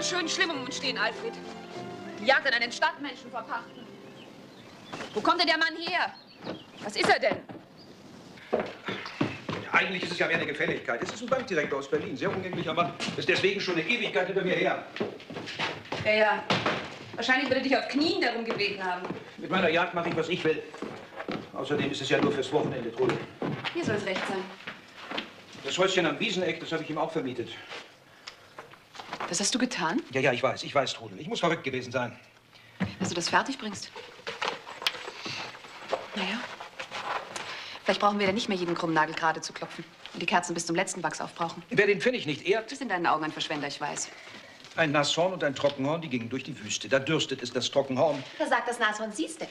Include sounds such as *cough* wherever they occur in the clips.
ganz schön schlimm um uns stehen, Alfred. Die Jagd an einen Stadtmenschen verpachten. Wo kommt denn der Mann her? Was ist er denn? Eigentlich ist es ja mehr eine Gefälligkeit. Es ist ein Bankdirektor aus Berlin, sehr umgänglich, aber ist deswegen schon eine Ewigkeit hinter mir her. Ja, ja. Wahrscheinlich würde dich auf Knien darum gebeten haben. Mit meiner Jagd mache ich, was ich will. Außerdem ist es ja nur fürs Wochenende, Trude. Hier soll es recht sein. Das Häuschen am Wieseneck, das habe ich ihm auch vermietet. Was hast du getan? Ja, ja, ich weiß, ich weiß, Trudel. Ich muss verrückt gewesen sein. Dass du das fertig bringst. Naja. Vielleicht brauchen wir dann nicht mehr jeden krummen Nagel gerade zu klopfen und die Kerzen bis zum letzten Wachs aufbrauchen. Wer den Pfennig nicht ehrt, Du bist in deinen Augen ein Verschwender, ich weiß. ein Nashorn und ein Trockenhorn, die gingen durch die Wüste. Da dürstet es das Trockenhorn. Da sagt das Nashorn, siehste.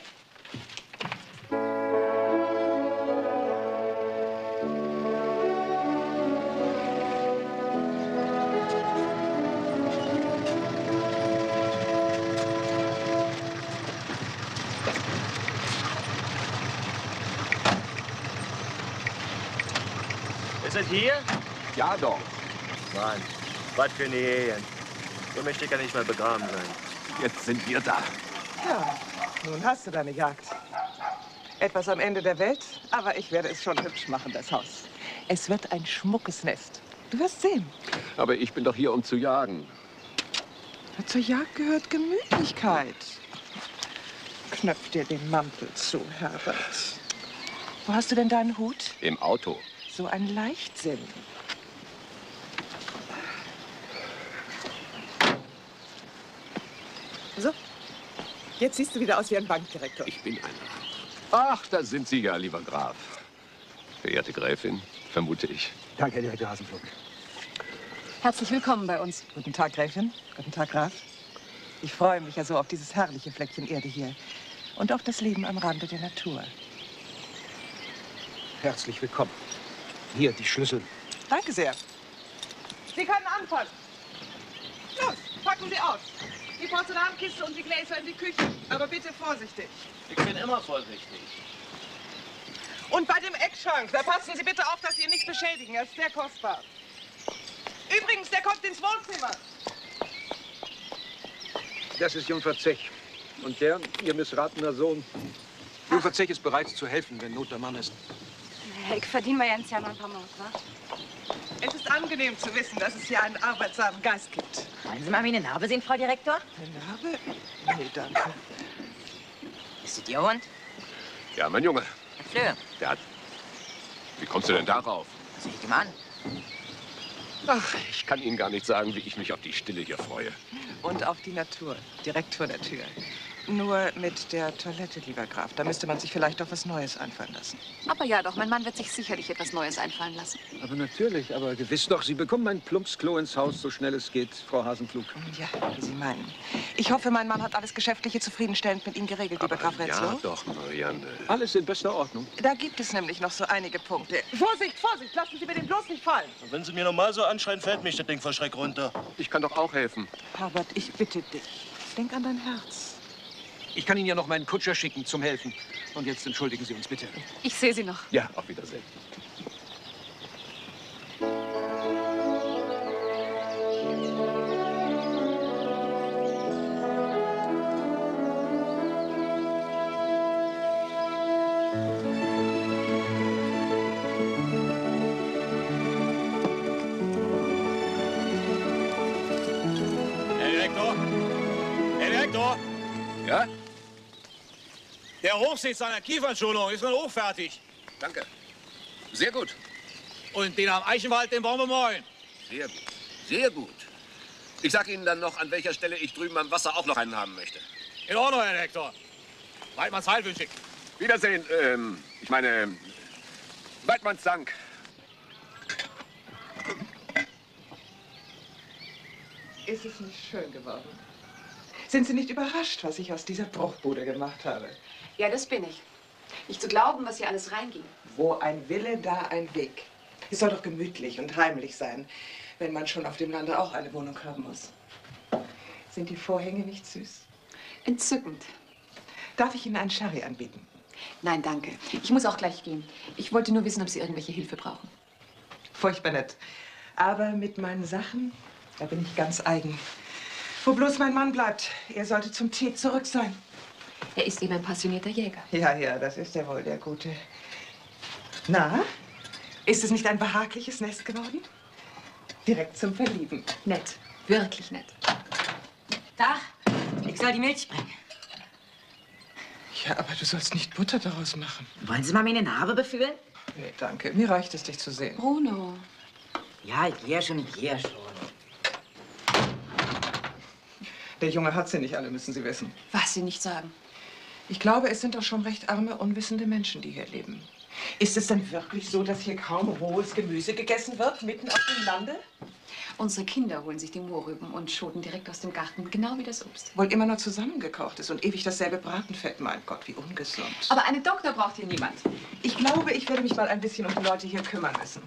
Ja, doch. Mann, was für eine Ehe. So möchte ich ja nicht mehr begraben sein. Jetzt sind wir da. Ja, nun hast du deine Jagd. Etwas am Ende der Welt, aber ich werde es schon hübsch machen, das Haus. Es wird ein schmuckes Nest. Du wirst sehen. Aber ich bin doch hier, um zu jagen. Zur Jagd gehört Gemütlichkeit. Knöpf dir den Mantel zu, Herbert. Wo hast du denn deinen Hut? Im Auto. So ein Leichtsinn. So, jetzt siehst du wieder aus wie ein Bankdirektor. Ich bin einer. Ach, da sind Sie ja, lieber Graf. Verehrte Gräfin, vermute ich. Danke, Herr Direktor Hasenflug. Herzlich willkommen bei uns. Guten Tag, Gräfin. Guten Tag, Graf. Ich freue mich ja so auf dieses herrliche Fleckchen Erde hier. Und auf das Leben am Rande der Natur. Herzlich willkommen. Hier, die Schlüssel. Danke sehr. Sie können anfangen. Los, packen Sie aus. Die Porzellankiste und die Gläser in die Küche. Aber bitte vorsichtig. Ich bin immer vorsichtig. Und bei dem Eckschrank, da passen Sie bitte auf, dass Sie ihn nicht beschädigen. Er ist sehr kostbar. Übrigens, der kommt ins Wohnzimmer. Das ist Jungfer Zech. Und der, Ihr missratener Sohn. Jungfer Zech ist bereit zu helfen, wenn Not der Mann ist. Ich verdiene mir jetzt ja noch ein paar Mark, wa? Es ist angenehm zu wissen, dass es hier einen arbeitsamen Geist gibt. Wollen Sie mal meine Narbe sehen, Frau Direktor? Eine Narbe? Nee, danke. Ist das Ihr Hund? Ja, mein Junge. Herr Fleur, Der hat... Wie kommst du denn darauf? sieh ich ihm an. Ach, ich kann Ihnen gar nicht sagen, wie ich mich auf die Stille hier freue. Und auf die Natur, direkt vor der Tür. Nur mit der Toilette, lieber Graf. Da müsste man sich vielleicht doch was Neues einfallen lassen. Aber ja doch, mein Mann wird sich sicherlich etwas Neues einfallen lassen. Aber natürlich, aber gewiss doch. Sie bekommen ein Plumpsklo ins Haus, so schnell es geht, Frau Hasenflug. Ja, wie Sie meinen. Ich hoffe, mein Mann hat alles Geschäftliche zufriedenstellend mit Ihnen geregelt, lieber Graf ja, Retzlow. doch, Marianne. Alles in bester Ordnung. Da gibt es nämlich noch so einige Punkte. Vorsicht, Vorsicht, lassen Sie mir den bloß nicht fallen. Und wenn Sie mir normal so anschreien, fällt mich das Ding vor Schreck runter. Ich kann doch auch helfen. Herbert, ich bitte dich. Denk an dein Herz. Ich kann Ihnen ja noch meinen Kutscher schicken zum Helfen. Und jetzt entschuldigen Sie uns bitte. Ich sehe sie noch. Ja, auf Wiedersehen. Hochsitz seiner Kiefernschulung ist nun hochfertig. Danke. Sehr gut. Und den am Eichenwald, den bauen wir morgen. Sehr gut. Sehr gut. Ich sag Ihnen dann noch, an welcher Stelle ich drüben am Wasser auch noch einen haben möchte. In Ordnung, Herr Direktor. Weidmanns Heil wünsche ich. Wiedersehen. Ähm, ich meine, Weidmanns Dank. Ist es nicht schön geworden? Sind Sie nicht überrascht, was ich aus dieser Bruchbude gemacht habe? Ja, das bin ich. Nicht zu glauben, was hier alles reinging. Wo ein Wille, da ein Weg. Es soll doch gemütlich und heimlich sein, wenn man schon auf dem Lande auch eine Wohnung haben muss. Sind die Vorhänge nicht süß? Entzückend. Darf ich Ihnen einen Sherry anbieten? Nein, danke. Ich muss auch gleich gehen. Ich wollte nur wissen, ob Sie irgendwelche Hilfe brauchen. Furchtbar nett. Aber mit meinen Sachen, da bin ich ganz eigen. Wo bloß mein Mann bleibt. Er sollte zum Tee zurück sein. Er ist eben ein passionierter Jäger. Ja, ja, das ist er wohl, der Gute. Na, ist es nicht ein behagliches Nest geworden? Direkt zum Verlieben. Nett, wirklich nett. Tag, ich soll die Milch bringen. Ja, aber du sollst nicht Butter daraus machen. Wollen Sie mal meine Narbe befühlen? Nee, danke. Mir reicht es, dich zu sehen. Bruno, Ja, ich gehe schon, ich gehe schon. Der Junge hat sie nicht alle, müssen Sie wissen. was Sie nicht sagen. Ich glaube, es sind doch schon recht arme, unwissende Menschen, die hier leben. Ist es denn wirklich so, dass hier kaum rohes Gemüse gegessen wird, mitten auf dem Lande? Unsere Kinder holen sich die Mohrrüben und schoten direkt aus dem Garten, genau wie das Obst. Wohl immer nur zusammengekocht ist und ewig dasselbe Bratenfett. Mein Gott, wie ungesund. Aber einen Doktor braucht hier niemand. ich glaube, ich werde mich mal ein bisschen um die Leute hier kümmern müssen.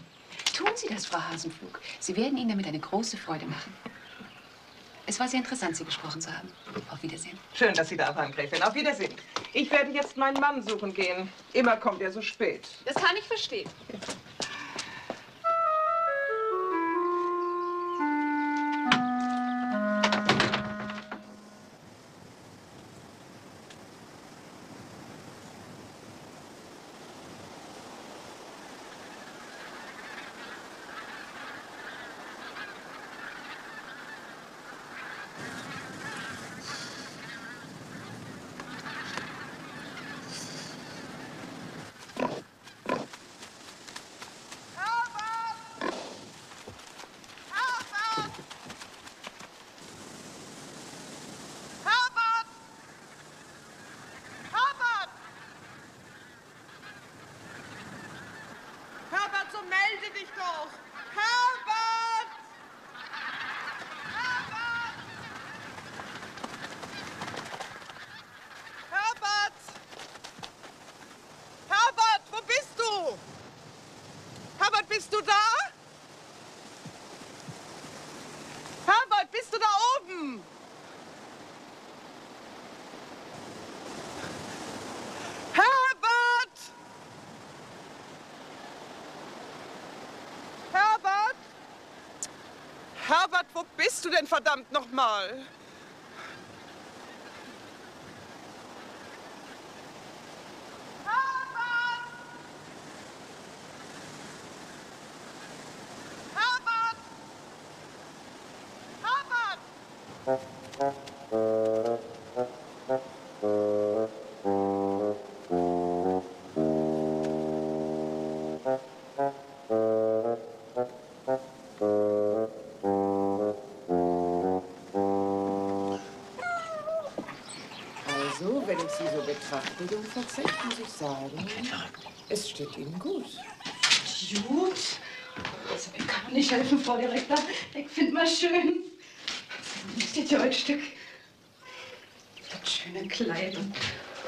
Tun Sie das, Frau Hasenflug. Sie werden Ihnen damit eine große Freude machen. Es war sehr interessant, Sie gesprochen zu haben. Auf Wiedersehen. Schön, dass Sie da waren, Gräfin. Auf Wiedersehen. Ich werde jetzt meinen Mann suchen gehen. Immer kommt er so spät. Das kann ich verstehen. Herbert! Herbert! Herbert, so melde dich doch! Herbert! Herbert! Herbert! Herbert, wo bist du? Herbert, bist du da? Herbert, bist du da oben? Herbert! Herbert! Herbert, wo bist du denn verdammt nochmal? Zeck, muss ich sagen, es steht Ihnen gut. Gut. Also, ich kann mir nicht helfen, Frau Direktor. Ich finde mal schön. Das steht ja heute Stück. Das schöne Kleid und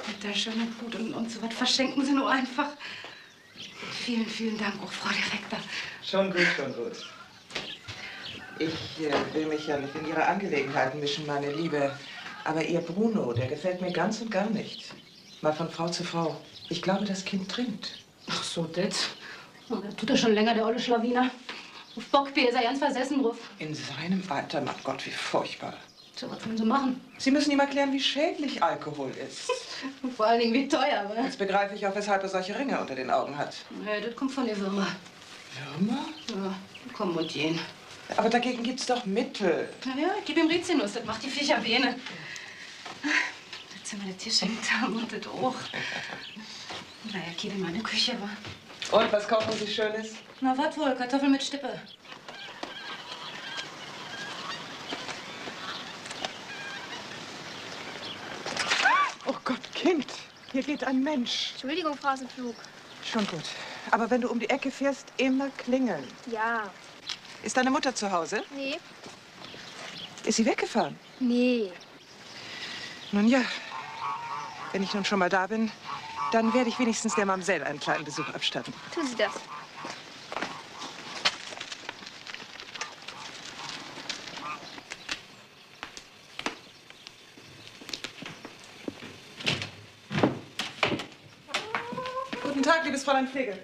mit der schönen Hut und, und so was verschenken Sie nur einfach. Vielen, vielen Dank, auch Frau Direktor. Schon gut, schon gut. Ich äh, will mich ja nicht in Ihre Angelegenheiten mischen, meine Liebe. Aber Ihr Bruno, der gefällt mir ganz und gar nicht. Mal von Frau zu Frau. Ich glaube, das Kind trinkt. Ach so, das. Oh, das tut er schon länger, der olle Schlawiner. Auf Bockbier ist er ganz versessen drauf. In seinem Alter, mein Gott, wie furchtbar. So, was wollen Sie machen? Sie müssen ihm erklären, wie schädlich Alkohol ist. Und *laughs* vor allen Dingen, wie teuer, wa? Jetzt begreife ich auch, weshalb er solche Ringe unter den Augen hat. Ja, das kommt von der Firma. Würmer? Ja, kommen und gehen. Aber dagegen gibt's doch Mittel. Na ja, gebe ihm Rizinus, das macht die Viecher Vene. Das sind meine Tische haben und das auch. Naja, geh in meine Küche, wa? Und was kochen Sie Schönes? Na, was wohl? Kartoffeln mit Stippe. Oh Gott, Kind, hier geht ein Mensch. Entschuldigung, Frau Hasenflug. Schon gut. Aber wenn du um die Ecke fährst, immer klingeln. Ja. Ist deine Mutter zu Hause? Nee. Ist sie weggefahren? Nee. Nun ja, wenn ich nun schon mal da bin, dann werde ich wenigstens der Mamsell einen kleinen Besuch abstatten. Tun Sie das. Guten Tag, liebes Fräulein Pflege.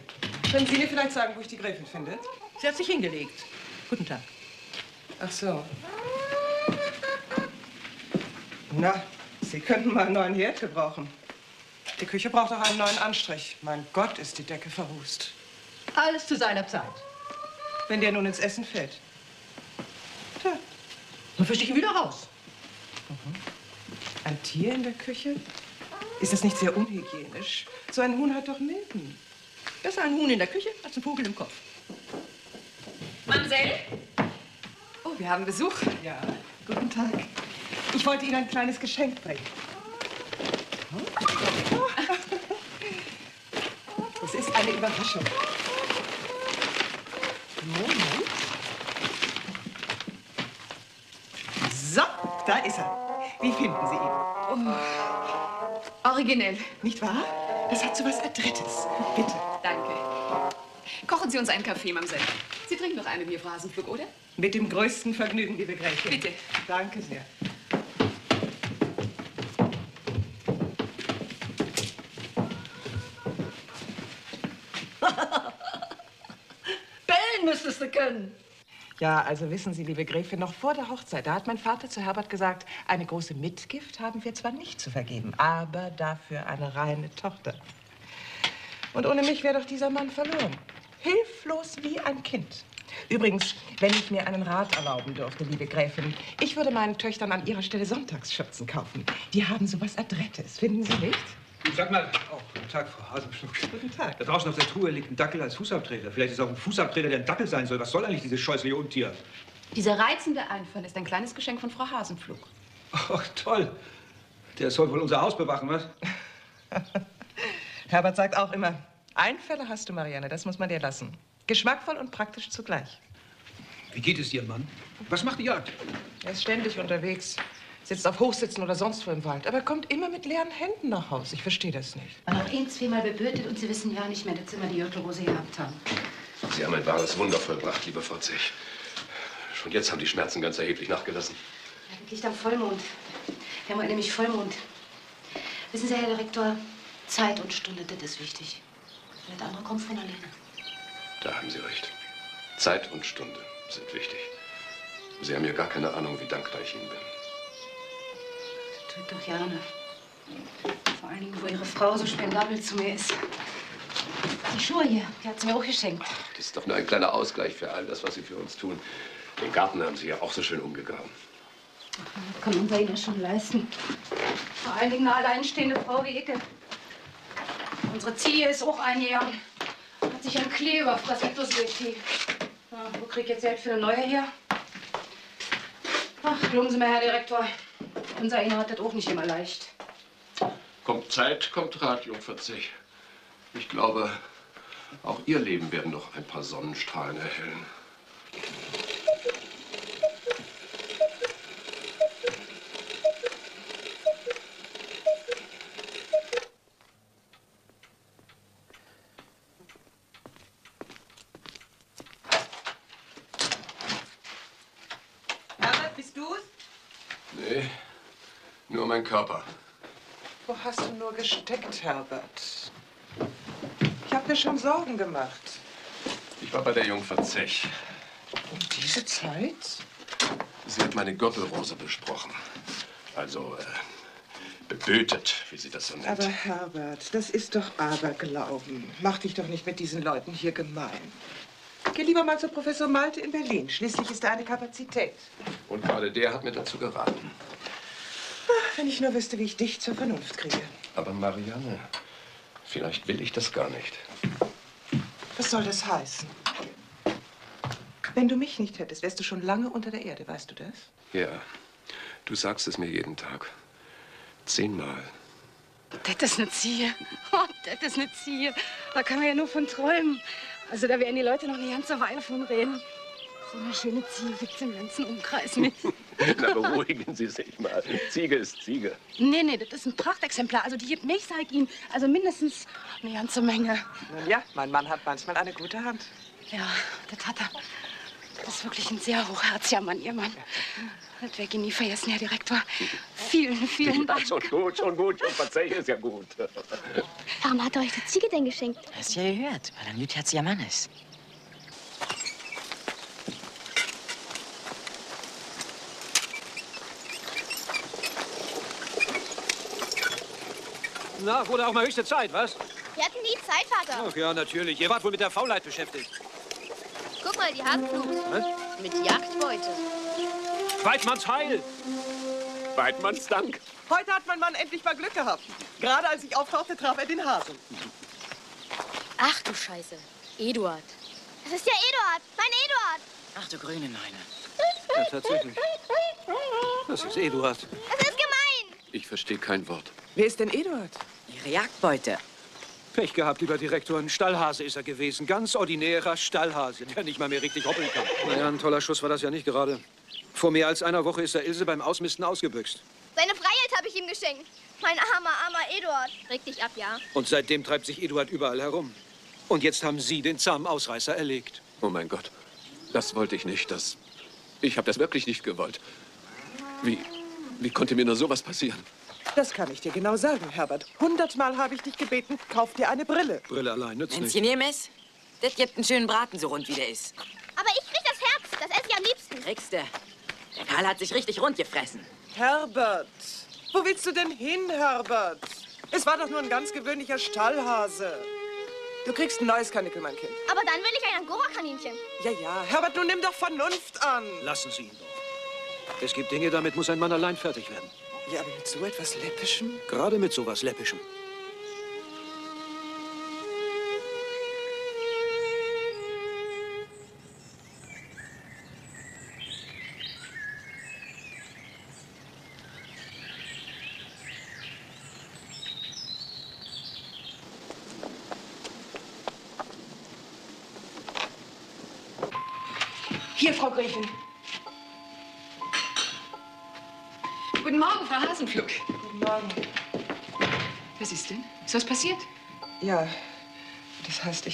Können Sie mir vielleicht sagen, wo ich die Gräfin finde? Sie hat sich hingelegt. Guten Tag. Ach so. Na, Sie könnten mal einen neuen Herd gebrauchen. Die Küche braucht auch einen neuen Anstrich. Mein Gott, ist die Decke verrußt. Alles zu seiner Zeit. Wenn der nun ins Essen fällt. Tja, Dann fische ich ihn wieder raus. ein Tier in der Küche? Ist das nicht sehr unhygienisch? So ein Huhn hat doch Milben. Besser ein Huhn in der Küche als ein Vogel im Kopf. Mamsell? Oh, wir haben Besuch. Ja, guten Tag. Ich wollte Ihnen ein kleines Geschenk bringen. Es ist eine Überraschung. Moment. So, da ist er. Wie finden Sie ihn? Originell. Nicht wahr? Das hat so was Adrettes. Bitte. Danke. Kochen Sie uns einen Kaffee, Mamsell. Sie trinken doch einen mit mir, Frau oder? Mit dem größten Vergnügen, liebe Gräfin. Bitte. Danke sehr. Können. Ja, also wissen Sie, liebe Gräfin, noch vor der Hochzeit, da hat mein Vater zu Herbert gesagt, eine große Mitgift haben wir zwar nicht zu vergeben, aber dafür eine reine Tochter. Und ohne mich wäre doch dieser Mann verloren. Hilflos wie ein Kind. Übrigens, wenn ich mir einen Rat erlauben dürfte, liebe Gräfin, ich würde meinen Töchtern an ihrer Stelle Sonntagsschürzen kaufen. Die haben sowas Adrettes, finden Sie nicht? Sag mal, oh, guten Tag, Frau Hasenschnuck. Guten Tag. Da draußen auf der Truhe liegt ein Dackel als Fußabtreter. Vielleicht ist auch ein Fußabtreter, der ein Dackel sein soll. Was soll eigentlich dieses scheußliche Untier? Dieser reizende Einfall ist ein kleines Geschenk von Frau Hasenflug. Ach, toll. Der soll wohl unser Haus bewachen, was? *laughs* Herbert sagt auch immer, Einfälle hast du, Marianne, das muss man dir lassen. Geschmackvoll und praktisch zugleich. Wie geht es Ihrem Mann? Was macht die Jagd? Er ist ständig unterwegs, sitzt auf Hochsitzen oder sonst wo im Wald, aber er kommt immer mit leeren Händen nach Haus. Ich verstehe das nicht. Man hat ihn zweimal bebötet und Sie wissen ja nicht mehr, dass Sie immer die Jürtelrose gehabt haben. Sie haben ein wahres Wunder vollbracht, liebe Frau Zech. Schon jetzt haben die Schmerzen ganz erheblich nachgelassen. Ja, das liegt am Vollmond. Wir haben heute nämlich Vollmond. Wissen Sie, Herr Direktor, Zeit und Stunde, das ist wichtig. Alles andere kommt von alleine. Da haben Sie recht. Zeit und Stunde sind wichtig. Sie haben ja gar keine Ahnung, wie dankbar ich Ihnen bin. Tut doch gerne. Vor allen Dingen, wo Ihre Frau so spendabel zu mir ist. Die Schuhe hier, die hat sie mir auch geschenkt. Das ist doch nur ein kleiner Ausgleich für all das, was Sie für uns tun. Den Garten haben Sie ja auch so schön umgegraben. Das kann unser Ihnen schon leisten. Vor allen Dingen eine alleinstehende Frau wie Icke. Unsere Ziege ist auch ein Jahr. Hat sich ein Klee überfressen die. Na, wo krieg ich jetzt Geld für eine neue her? Ach, glauben Sie mir, Herr Direktor. Unser Ihnen hat das auch nicht immer leicht. Kommt Zeit, kommt Rat, Jungfer Zech. Ich glaube, auch Ihr Leben werden noch ein paar Sonnenstrahlen erhellen. Herbert, bist du's? Nee, mein Körper. Wo hast du nur gesteckt, Herbert? Ich habe mir schon Sorgen gemacht. Ich war bei der Jungfer Zech. Um diese Zeit? Sie hat meine Gürtelrose besprochen. Also, äh, bebötet, wie sie das so nennt. Aber Herbert, das ist doch Aberglauben. Mach dich doch nicht mit diesen Leuten hier gemein. Geh lieber mal zu Professor Malte in Berlin. Schließlich ist er eine Kapazität. Und gerade der hat mir dazu geraten. Wenn ich nur wüsste, wie ich dich zur Vernunft kriege. Aber Marianne, vielleicht will ich das gar nicht. Was soll das heißen? Wenn du mich nicht hättest, wärst du schon lange unter der Erde, weißt du das? Ja, du sagst es mir jeden Tag. Zehnmal. Das ist eine Ziege. *laughs* Oh, das ist eine Ziege. Da kann man ja nur von träumen. Also da werden die Leute noch eine ganze Weile von reden. So eine schöne Ziege gibt's im ganzen Umkreis nicht. *laughs* Na, beruhigen Sie sich mal. Ziege ist Ziege. Nee, nee, das ist ein Prachtexemplar. Also die gibt mich, sag ich Ihnen, also mindestens eine ganze Menge. Nun ja, mein Mann hat manchmal eine gute Hand. Ja, das hat er. Das ist wirklich ein sehr hochherziger Mann, Ihr Mann. Das werde ich nie vergessen, Herr Direktor. Vielen, vielen Ja, Dank. schon gut, schon gut. Jungfer Zech ist ja gut. Warum hat er euch die Ziege denn geschenkt? Hast du ja gehört, weil er ein gutherziger Mann ist. Na, wurde auch mal höchste Zeit, was? Wir hatten nie Zeit, Vater. Ach ja, natürlich. Ihr wart wohl mit der Faulheit beschäftigt. Guck mal, die Hasenflugs. Was? Mit Jagdbeute. Weidmanns Heil! Weidmanns Dank. Heute hat mein Mann endlich mal Glück gehabt. Gerade als ich auftauchte, traf er den Hasen. Ach du Scheiße. Eduard. Das ist ja Eduard. Mein Eduard. Ach du grüne Neune. Ja, tatsächlich. Das ist Eduard. Das ist gemein. Ich verstehe kein Wort. Wer ist denn Eduard? Ihre Jagdbeute. Pech gehabt, lieber Direktor. Ein Stallhase ist er gewesen. Ganz ordinärer Stallhase, der nicht mal mehr richtig hoppeln kann. Naja, ein toller Schuss war das ja nicht gerade. Vor mehr als einer Woche ist er Ilse beim Ausmisten ausgebüxt. Seine Freiheit habe ich ihm geschenkt. Mein armer, armer Eduard. Reg dich ab, ja? Und seitdem treibt sich Eduard überall herum. Und jetzt haben Sie den zahmen Ausreißer erlegt. Oh mein Gott. Das wollte ich nicht. Das. Ich habe das wirklich nicht gewollt. Wie. Wie konnte mir nur sowas passieren? Das kann ich dir genau sagen, Herbert. Hundertmal habe ich dich gebeten, kauf dir eine Brille. Brille allein nützt Wenn's nicht. nehm ist, das gibt einen schönen Braten, so rund wie der ist. Aber ich krieg das Herz. Das esse ich am liebsten. Kriegst du. Der Karl hat sich richtig rund gefressen. Herbert, wo willst du denn hin, Herbert? Es war doch nur ein ganz gewöhnlicher Stallhase. Du kriegst ein neues Kanickel, mein Kind. Aber dann will ich ein Angora-Kaninchen. Ja, ja, Herbert, nun nimm doch Vernunft an. Lassen Sie ihn doch. Es gibt Dinge, damit muss ein Mann allein fertig werden. Ja, aber mit so etwas Läppischem? Gerade mit sowas Läppischem.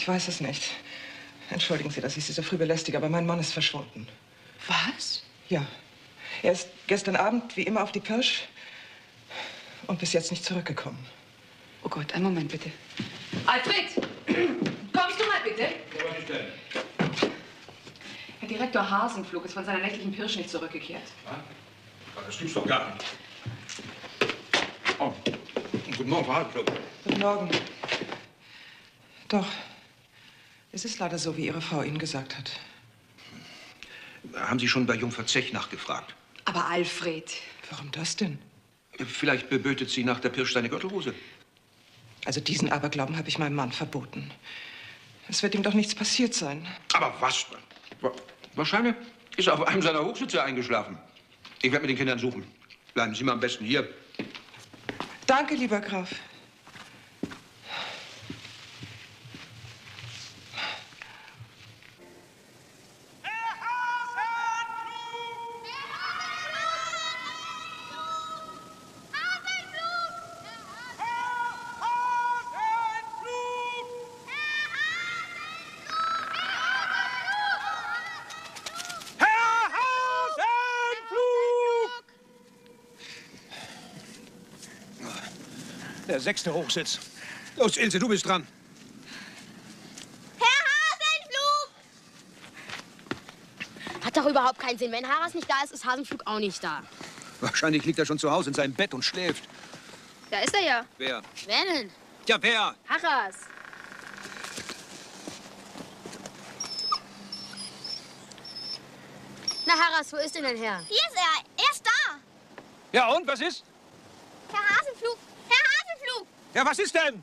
Ich weiß es nicht. Entschuldigen Sie, dass ich Sie so früh belästige, aber mein Mann ist verschwunden. Was? Ja. Er ist gestern Abend wie immer auf die Pirsch und bis jetzt nicht zurückgekommen. Oh Gott, einen Moment bitte. Alfred, kommst du mal bitte? Herr Direktor Hasenflug ist von seiner nächtlichen Pirsch nicht zurückgekehrt. Das gibt's doch gar nicht. Oh, guten Morgen, Frau Hartklub. Guten Morgen. Doch, es ist leider so, wie Ihre Frau Ihnen gesagt hat. Haben Sie schon bei Jungfer Zech nachgefragt? Aber Alfred, Warum das denn? Vielleicht bebötet sie nach der Pirsch seine Gürtelhose. Also diesen Aberglauben habe ich meinem Mann verboten. Es wird ihm doch nichts passiert sein. Aber was? Wa- Wahrscheinlich ist er auf einem seiner Hochsitze eingeschlafen. Ich werde mit den Kindern suchen. Bleiben Sie mal am besten hier. Danke, lieber Graf. Sechste Hochsitz. Los, Ilse, du bist dran. Herr Hasenflug! Hat doch überhaupt keinen Sinn. Wenn Haras nicht da ist, ist Hasenflug auch nicht da. Wahrscheinlich liegt er schon zu Hause in seinem Bett und schläft. Da ist er ja. Wer? Wer denn? Ja, wer? Haras. Na, Haras, wo ist denn dein Herr? Hier ist er. Er ist da. Ja, und was ist? Herr Hasenflug. Herr Hasenflug. Ja, was ist denn?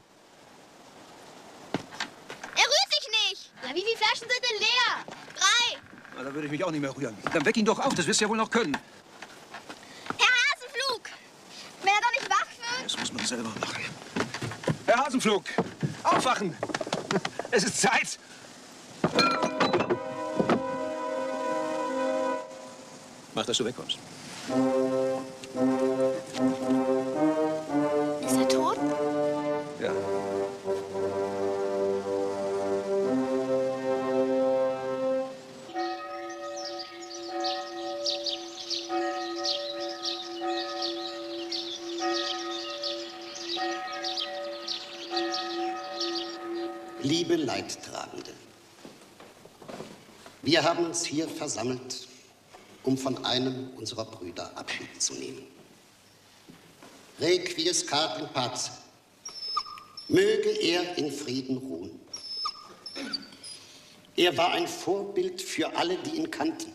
Er rührt sich nicht. Ja, wie viele Flaschen sind denn leer? Drei. Na, da würde ich mich auch nicht mehr rühren. Dann weck ihn doch auf, das wirst du ja wohl noch können. Herr Hasenflug. Wenn er doch nicht wach wird. Das muss man selber machen. Herr Hasenflug, aufwachen! Es ist Zeit! Mach, dass du wegkommst. Uns hier versammelt, um von einem unserer Brüder Abschied zu nehmen. Requiescat in pace. Möge er in Frieden ruhen. Er war ein Vorbild für alle, die ihn kannten.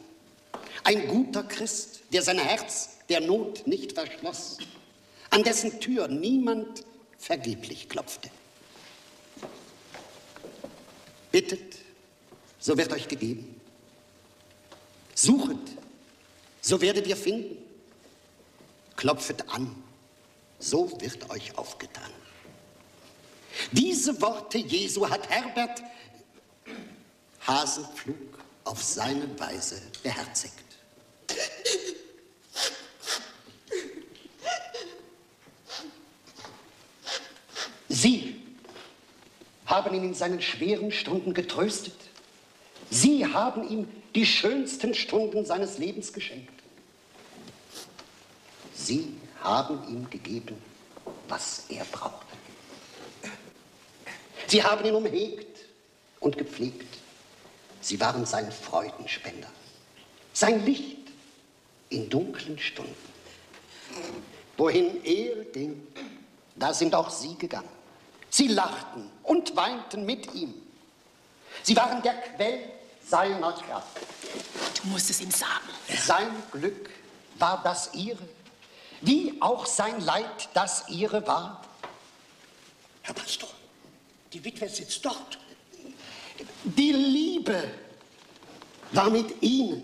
Ein guter Christ, der sein Herz der Not nicht verschloss, an dessen Tür niemand vergeblich klopfte. Bittet, so wird euch gegeben. Suchet, so werdet ihr finden. Klopfet an, so wird euch aufgetan. Diese Worte Jesu hat Herbert Hasenflug auf seine Weise beherzigt. Sie haben ihn in seinen schweren Stunden getröstet. Sie haben ihm die schönsten Stunden seines Lebens geschenkt. Sie haben ihm gegeben, was er brauchte. Sie haben ihn umhegt und gepflegt. Sie waren sein Freudenspender, sein Licht in dunklen Stunden. Wohin er ging, da sind auch sie gegangen. Sie lachten und weinten mit ihm. Sie waren der Quell seiner Kraft. Du musst es ihm sagen. Sein Glück war das ihre, wie auch sein Leid das ihre war. Herr Pastor, die Witwe sitzt dort. Die Liebe war mit ihnen.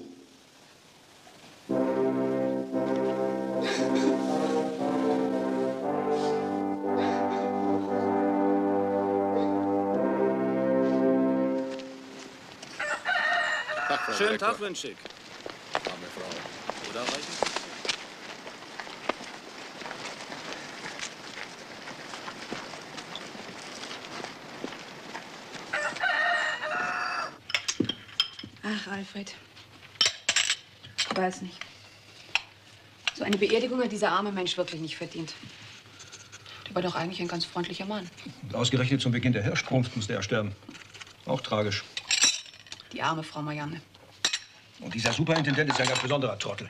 Schönen Tag wünsche ich. Arme Frau. Oder reichen Ach, Alfred. Ich weiß nicht. So eine Beerdigung hat dieser arme Mensch wirklich nicht verdient. Der war doch eigentlich ein ganz freundlicher Mann. Und ausgerechnet zum Beginn der Herrschaft musste er sterben. Auch tragisch. Die arme Frau Marianne. Und dieser Superintendent ist ja ein ganz besonderer Trottel.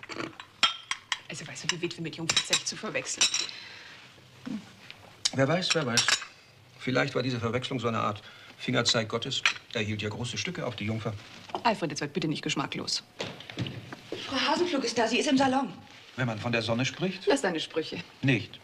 Also weißt du, die Witwe mit Jungfrau Zech zu verwechseln. Wer weiß, wer weiß. Vielleicht war diese Verwechslung so eine Art Fingerzeig Gottes. Er hielt ja große Stücke auf die Jungfer. Alfred, jetzt wird bitte nicht geschmacklos. Frau Hasenflug ist da, sie ist im Salon. Wenn man von der Sonne spricht? Lass deine Sprüche. Nicht.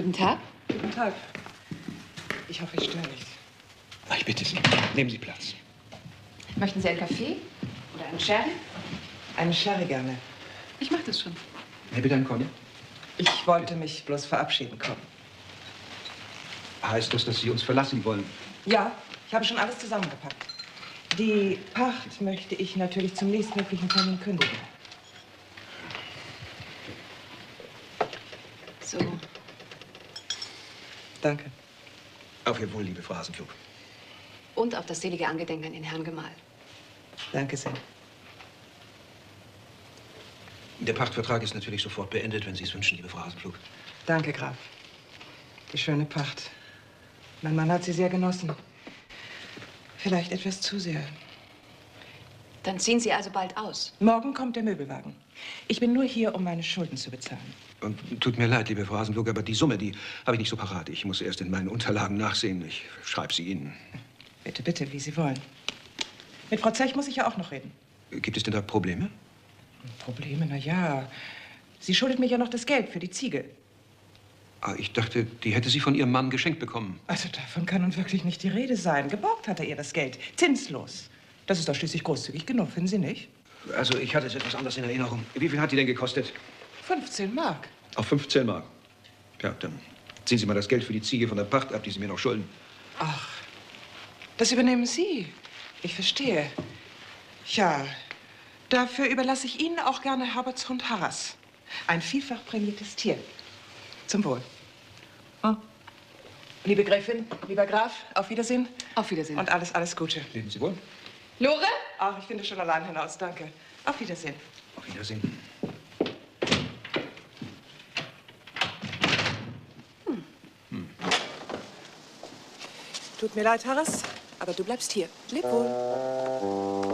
Guten Tag. Guten Tag. Ich hoffe, ich störe nicht. Na, ich bitte Sie, nehmen Sie Platz. Möchten Sie einen Kaffee oder einen Sherry? Einen Sherry gerne. Ich mach das schon. Nee, bitte einen Cognac. Ich wollte mich bloß verabschieden kommen. Heißt das, dass Sie uns verlassen wollen? Ja, ich habe schon alles zusammengepackt. Die Pacht möchte ich natürlich zum nächstmöglichen Termin kündigen. So. Danke. Auf Ihr Wohl, liebe Frau Hasenflug. Und auf das selige Angedenken an den Herrn Gemahl. Danke sehr. Der Pachtvertrag ist natürlich sofort beendet, wenn Sie es wünschen, liebe Frau Hasenflug. Danke, Graf. Die schöne Pacht. Mein Mann hat sie sehr genossen. Vielleicht etwas zu sehr. Dann ziehen Sie also bald aus. Morgen kommt der Möbelwagen. Ich bin nur hier, um meine Schulden zu bezahlen. Und tut mir leid, liebe Frau Hasenflug, aber die Summe, die habe ich nicht so parat. Ich muss erst in meinen Unterlagen nachsehen. Ich schreibe sie Ihnen. Bitte, bitte, wie Sie wollen. Mit Frau Zech muss ich ja auch noch reden. Gibt es denn da Probleme? Probleme? Na ja. Sie schuldet mir ja noch das Geld für die Ziege. Ah, ich dachte, die hätte sie von ihrem Mann geschenkt bekommen. Also davon kann nun wirklich nicht die Rede sein. Geborgt hat er ihr das Geld. Zinslos. Das ist doch schließlich großzügig genug, finden Sie nicht? Also, ich hatte es etwas anders in Erinnerung. Wie viel hat die denn gekostet? 15 Mark. Auf 15 Mark. Ja, dann ziehen Sie mal das Geld für die Ziege von der Pacht ab, die Sie mir noch schulden. Ach, das übernehmen Sie. Ich verstehe. Ja, dafür überlasse ich Ihnen auch gerne Herberts Hund Harras. Ein vielfach prämiertes Tier. Zum Wohl. Hm? Liebe Gräfin, lieber Graf, auf Wiedersehen. Auf Wiedersehen. Und alles, alles Gute. Leben Sie wohl. Lore? Ach, ich finde schon allein hinaus, danke. Auf Wiedersehen. Auf Wiedersehen. Tut mir leid, Harris. Aber du bleibst hier. Leb wohl.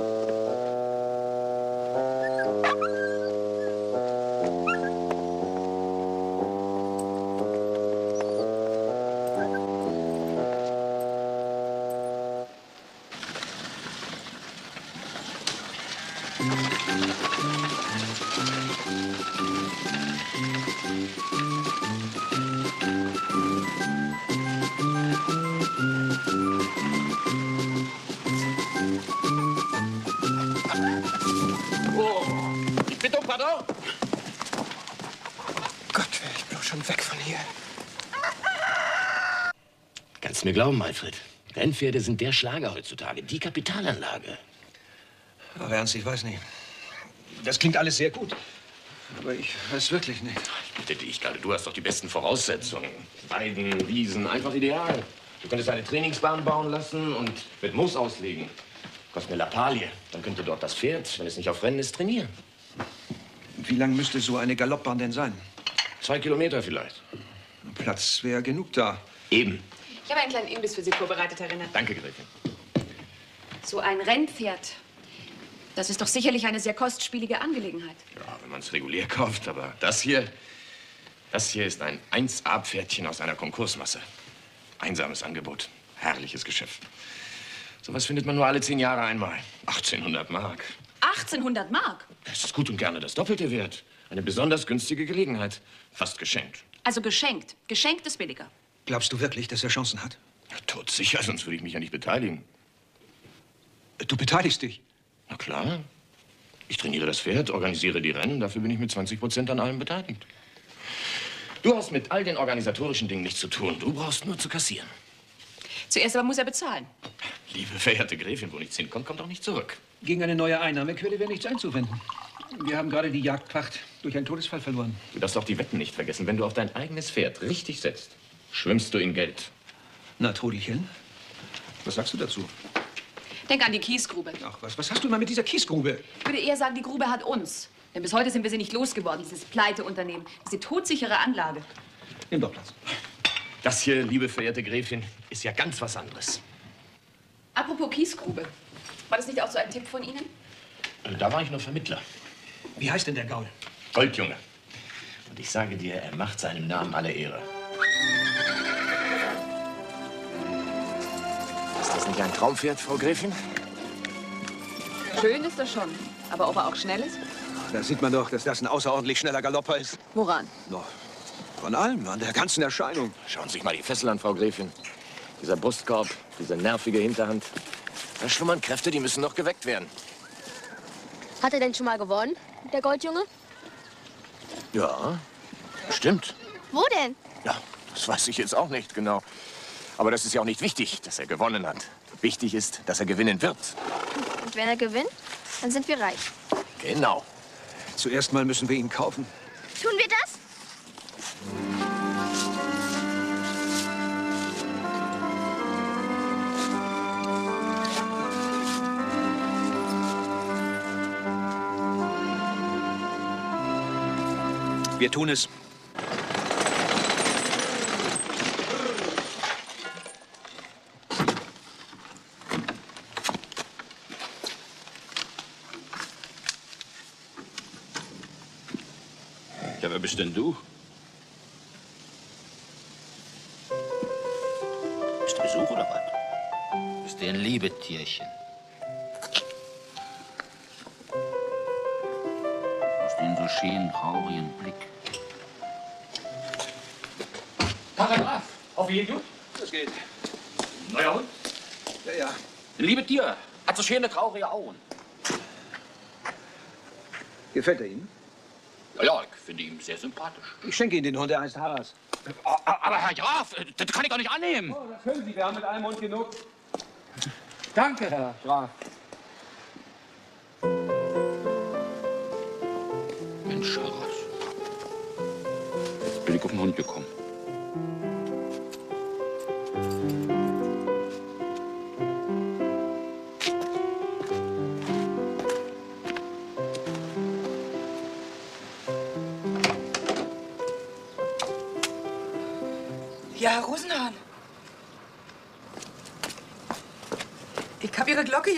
Mir glauben, Alfred. Rennpferde sind der Schlager heutzutage, die Kapitalanlage. Aber Ernst, ich weiß nicht. Das klingt alles sehr gut. Aber ich weiß wirklich nicht. Ich bitte dich, Galle, du hast doch die besten Voraussetzungen. Weiden, Wiesen, einfach ideal. Du könntest eine Trainingsbahn bauen lassen und mit Moos auslegen. Kostet eine Lappalie. Dann könnte dort das Pferd, wenn es nicht auf Rennen ist, trainieren. Wie lang müsste so eine Galoppbahn denn sein? Zwei Kilometer vielleicht. Platz wäre genug da. Eben. Ich habe einen kleinen Imbiss für Sie vorbereitet, Herr Renner. Danke, Gräfin. So ein Rennpferd. Das ist doch sicherlich eine sehr kostspielige Angelegenheit. Ja, wenn man es regulär kauft, aber das hier, das hier ist ein 1A-Pferdchen aus einer Konkursmasse. Einsames Angebot. Herrliches Geschäft. Sowas findet man nur alle zehn Jahre einmal. 1800 Mark. 1800 Mark. Es ist gut und gerne das Doppelte wert. Eine besonders günstige Gelegenheit. Fast geschenkt. Also geschenkt. Geschenkt ist billiger. Glaubst du wirklich, dass er Chancen hat? Ja, todsicher, sonst würde ich mich ja nicht beteiligen. Du beteiligst dich? Na klar. Ich trainiere das Pferd, organisiere die Rennen. Dafür bin ich mit 20 Prozent an allem beteiligt. Du hast mit all den organisatorischen Dingen nichts zu tun. Du brauchst nur zu kassieren. Zuerst aber muss er bezahlen. Liebe verehrte Gräfin, wo nichts hinkommt, kommt auch nicht zurück. Gegen eine neue Einnahmequelle wäre nichts einzuwenden. Wir haben gerade die Jagdpacht durch einen Todesfall verloren. Du darfst auch die Wetten nicht vergessen. Wenn du auf dein eigenes Pferd richtig setzt, schwimmst du in Geld. Na, Trudelchen, was sagst du dazu? Denk an die Kiesgrube. Ach was, was hast du immer mit dieser Kiesgrube? Ich würde eher sagen, die Grube hat uns. Denn bis heute sind wir sie nicht losgeworden, dieses Pleiteunternehmen. Diese todsichere Anlage. Nimm doch Platz. Das hier, liebe verehrte Gräfin, ist ja ganz was anderes. Apropos Kiesgrube. War das nicht auch so ein Tipp von Ihnen? Also Da war ich nur Vermittler. Wie heißt denn der Gaul? Goldjunge. Und ich sage dir, er macht seinem Namen alle Ehre. Ist das nicht ein Traumpferd, Frau Gräfin? Schön ist er schon. Aber ob er auch schnell ist? Da sieht man doch, dass das ein außerordentlich schneller Galopper ist. Woran? No, von allem, an der ganzen Erscheinung. Schauen Sie sich mal die Fessel an, Frau Gräfin. Dieser Brustkorb, diese nervige Hinterhand. Da schlummern Kräfte, die müssen noch geweckt werden. Hat er denn schon mal gewonnen, der Goldjunge? Ja, stimmt. Wo denn? Ja, das weiß ich jetzt auch nicht genau. Aber das ist ja auch nicht wichtig, dass er gewonnen hat. Wichtig ist, dass er gewinnen wird. Und wenn er gewinnt, dann sind wir reich. Genau. Zuerst mal müssen wir ihn kaufen. Tun wir das? Wir tun es. Bist denn du? Bist du Besuch oder was? Bist du ein Liebetierchen? Aus dem so schönen, traurigen Blick. Paragraph. Auf jeden Das geht. Neuer Hund. Ja, ja. Liebe Tier. Hat so schöne, traurige Augen. Gefällt er Ihnen? Finde ihn sehr sympathisch. Ich schenke Ihnen den Hund, der heißt Harras. Aber Herr Graf, das kann ich doch nicht annehmen. Oh, das können Sie, wir haben mit einem Hund genug. Danke, Herr Graf.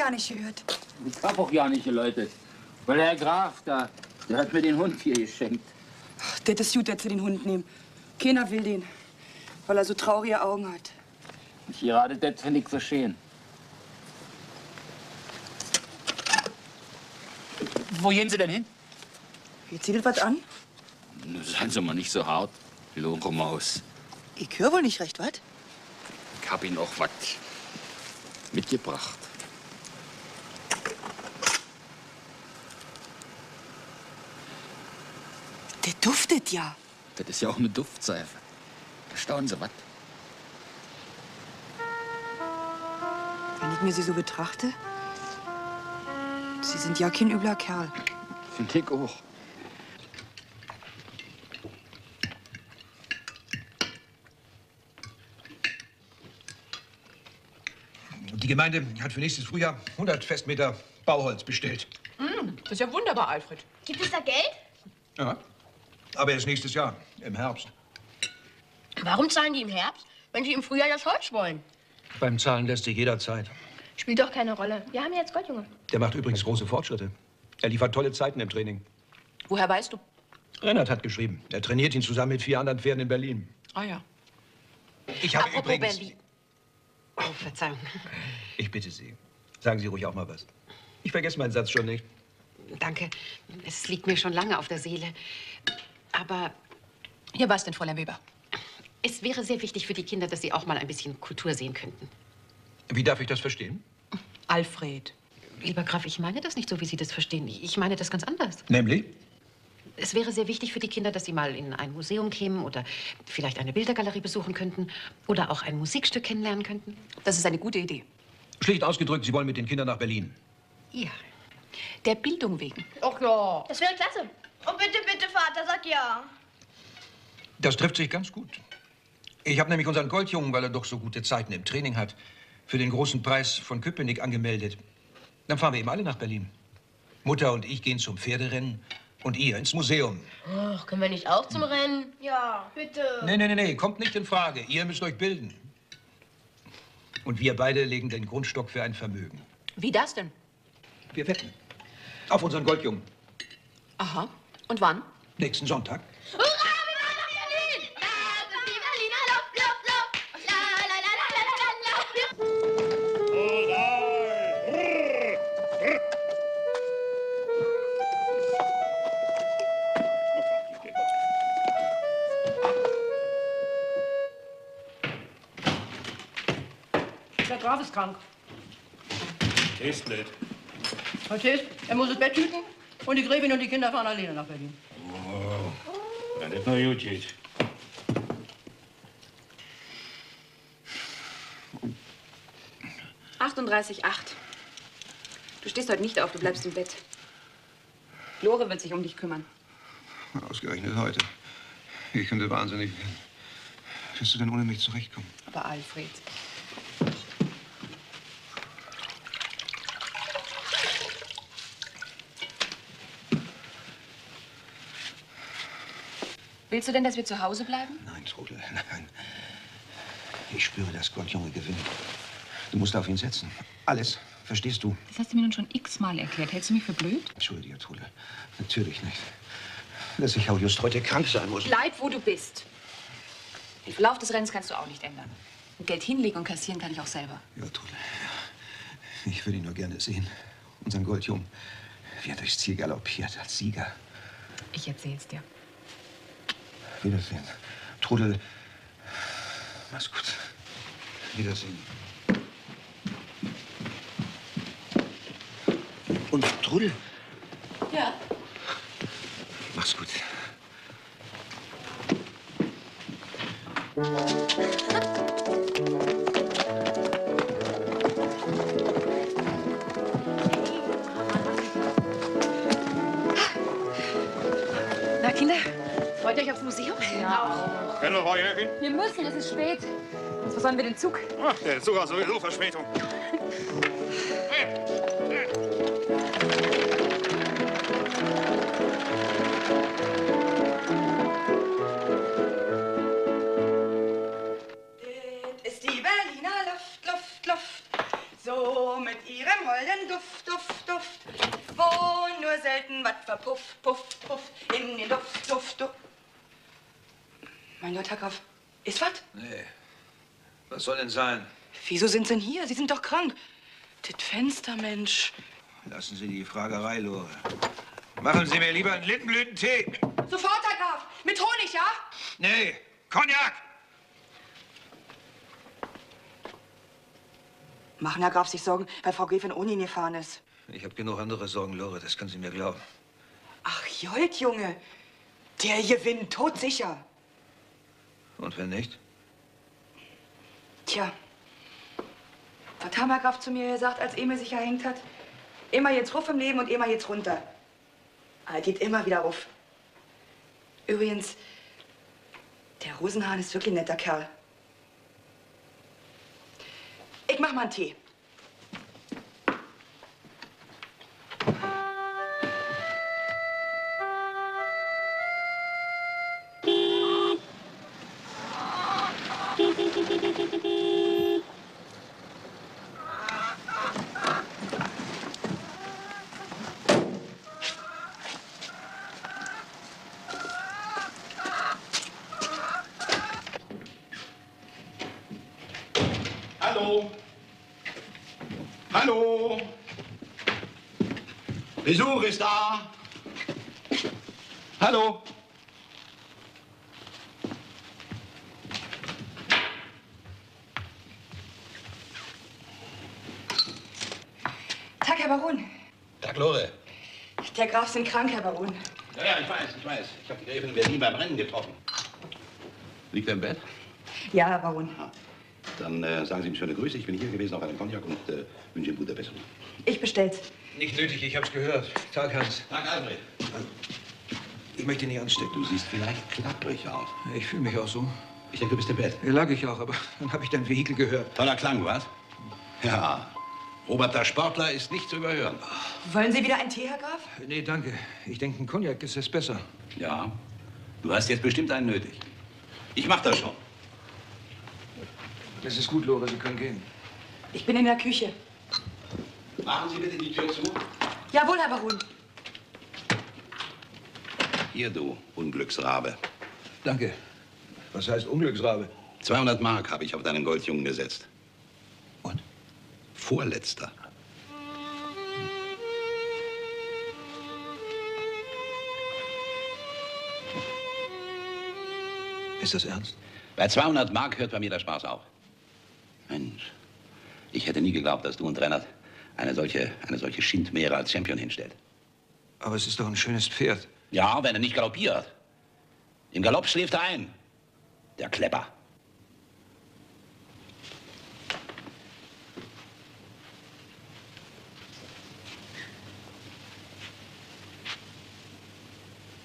Ja nicht gehört. Ich hab auch ja nicht geläutet. Weil der Herr Graf da, der hat mir den Hund hier geschenkt. Ach, das ist gut, dass Sie den Hund nehmen. Keiner will den, weil er so traurige Augen hat. Und gerade das finde ich so schön. Wo gehen Sie denn hin? Jetzt sieht das was an? Nun, seien Sie mal nicht so hart, Lore Maus. Ich höre wohl nicht recht, was? Ich hab Ihnen auch was mitgebracht. Duftet ja. Das ist ja auch eine Duftseife. Staunen Sie was? Wenn ich mir Sie so betrachte, Sie sind ja kein übler Kerl. Finde ich auch. Die Gemeinde hat für nächstes Frühjahr 100 Festmeter Bauholz bestellt. Mm, das ist ja wunderbar, Alfred. Gibt es da Geld? Ja. Aber erst nächstes Jahr, im Herbst. Warum zahlen die im Herbst, wenn sie im Frühjahr das Holz wollen? Beim Zahlen lässt sich jederzeit. Spielt doch keine Rolle. Wir haben ja jetzt Goldjunge. Der macht übrigens große Fortschritte. Er liefert tolle Zeiten im Training. Woher weißt du? Rennert hat geschrieben. Er trainiert ihn zusammen mit vier anderen Pferden in Berlin. Ah ja. Ich habe Apropos übrigens... Berlin. Oh, Verzeihung. *laughs* Ich bitte Sie, sagen Sie ruhig auch mal was. Ich vergesse meinen Satz schon nicht. Danke. Es liegt mir schon lange auf der Seele. Aber Hier was denn, Fräulein Weber? es wäre sehr wichtig für die Kinder, dass sie auch mal ein bisschen Kultur sehen könnten. Wie darf ich das verstehen? Alfred. Lieber Graf, ich meine das nicht so, wie Sie das verstehen. Ich meine das ganz anders. Nämlich? Es wäre sehr wichtig für die Kinder, dass sie mal in ein Museum kämen oder vielleicht eine Bildergalerie besuchen könnten oder auch ein Musikstück kennenlernen könnten. Das ist eine gute Idee. Schlicht ausgedrückt, Sie wollen mit den Kindern nach Berlin. Ja. Der Bildung wegen. Ach ja. Das wäre klasse. Und bitte, bitte, Vater, sag ja. Das trifft sich ganz gut. Ich habe nämlich unseren Goldjungen, weil er doch so gute Zeiten im Training hat, für den großen Preis von Köpenick angemeldet. Dann fahren wir eben alle nach Berlin. Mutter und ich gehen zum Pferderennen und ihr ins Museum. Ach, können wir nicht auch zum Rennen? Ja, bitte. Nee, nee, nee, nee, kommt nicht in Frage. Ihr müsst euch bilden. Und wir beide legen den Grundstock für ein Vermögen. Wie das denn? Wir wetten. Auf unseren Goldjungen. Aha. Und wann? Nächsten Sonntag. Hurra. Der Graf ist krank. Ist nicht. Was ist? Er muss das Bett hüten und die Gräfin und die Kinder fahren alleine nach Berlin. Oh, wenn das nur gut geht. acht. Du stehst heute nicht auf, du bleibst im Bett. Lore wird sich um dich kümmern. Ausgerechnet heute. Ich könnte wahnsinnig werden. Wirst du denn ohne mich zurechtkommen? Aber Alfred. Willst du denn, dass wir zu Hause bleiben? Nein, Trudel, *laughs* nein. Ich spüre, dass Gottjunge gewinnt. Du musst auf ihn setzen. Alles. Verstehst du? Das hast du mir nun schon x-mal erklärt. Hältst du mich für blöd? Entschuldige, Trudel. Natürlich nicht. Dass ich auch just heute krank sein muss. Bleib, wo du bist. Den Verlauf des Rennens kannst du auch nicht ändern. Und Geld hinlegen und kassieren kann ich auch selber. Ja, Trudel. Ich würde ihn nur gerne sehen. Unseren Goldjungen. Wie er durchs Ziel galoppiert als Sieger. Ich erzähl's dir. Wiedersehen. Trudel. Mach's gut. Wiedersehen. Und Trudel, Ja. mach's gut. Euch aufs Museum? Ja. Können wir Wir müssen, es ist spät. Sonst versäumen wir den Zug. Ach, der Zug hat sowieso Verspätung. Soll denn sein? Wieso sind Sie denn hier? Sie sind doch krank. Das Fenster, Mensch. Lassen Sie die Fragerei, Lore. Machen Sie mir lieber einen Lindenblütentee. Sofort, Herr Graf. Mit Honig, ja? Nee, Cognac. Machen Herr Graf sich Sorgen, weil Frau Gräfin ohne ihn gefahren ist. Ich habe genug andere Sorgen, Lore, das können Sie mir glauben. Ach, Jolt, Junge. Der gewinnt, todsicher. Und wenn nicht? Tja. Was haben Herr Graf zu mir gesagt, als Emil sich erhängt hat? Immer jetzt ruf im Leben und immer jetzt runter. Er geht immer wieder ruf. Übrigens, der Rosenhahn ist wirklich ein netter Kerl. Ich mach mal einen Tee. Besuch ist da. Hallo? Tag, Herr Baron. Tag, Lore. Der Graf sind krank, Herr Baron. Ja, ja, ich weiß, ich weiß. Ich habe die Gräfin in Berlin beim Rennen getroffen. Liegt er im Bett? Ja, Herr Baron. Dann äh, sagen Sie ihm schöne Grüße. Ich bin hier gewesen auf einem Cognac und äh, wünsche ihm gute Besserung. Ich bestell's. Nicht nötig, ich hab's gehört. Tag, Hans. Tag, Alfred. Ich möchte nicht anstecken. Du siehst vielleicht klapprig aus. Ich fühle mich auch so. Ich denke, du bist im Bett. Hier lag ich auch, aber *laughs* dann habe ich dein Vehikel gehört. Toller Klang, was? Ja. Robert, der Sportler ist nicht zu überhören. Wollen Sie wieder einen Tee, Herr Graf? Nee, danke. Ich denke, ein Cognac ist es besser. Ja. Du hast jetzt bestimmt einen nötig. Ich mach das schon. Das ist gut, Lore, Sie können gehen. Ich bin in der Küche. Machen Sie bitte die Tür zu. Jawohl, Herr Baron. Hier, du Unglücksrabe. Danke. Was heißt Unglücksrabe? 200 Mark habe ich auf deinen Goldjungen gesetzt. Und? Vorletzter. Ist das ernst? Bei 200 Mark hört bei mir der Spaß auf. Mensch, ich hätte nie geglaubt, dass du und Rennert eine solche, eine solche Schindmeere als Champion hinstellt. Aber es ist doch ein schönes Pferd. Ja, wenn er nicht galoppiert. Im Galopp schläft er ein. Der Klepper.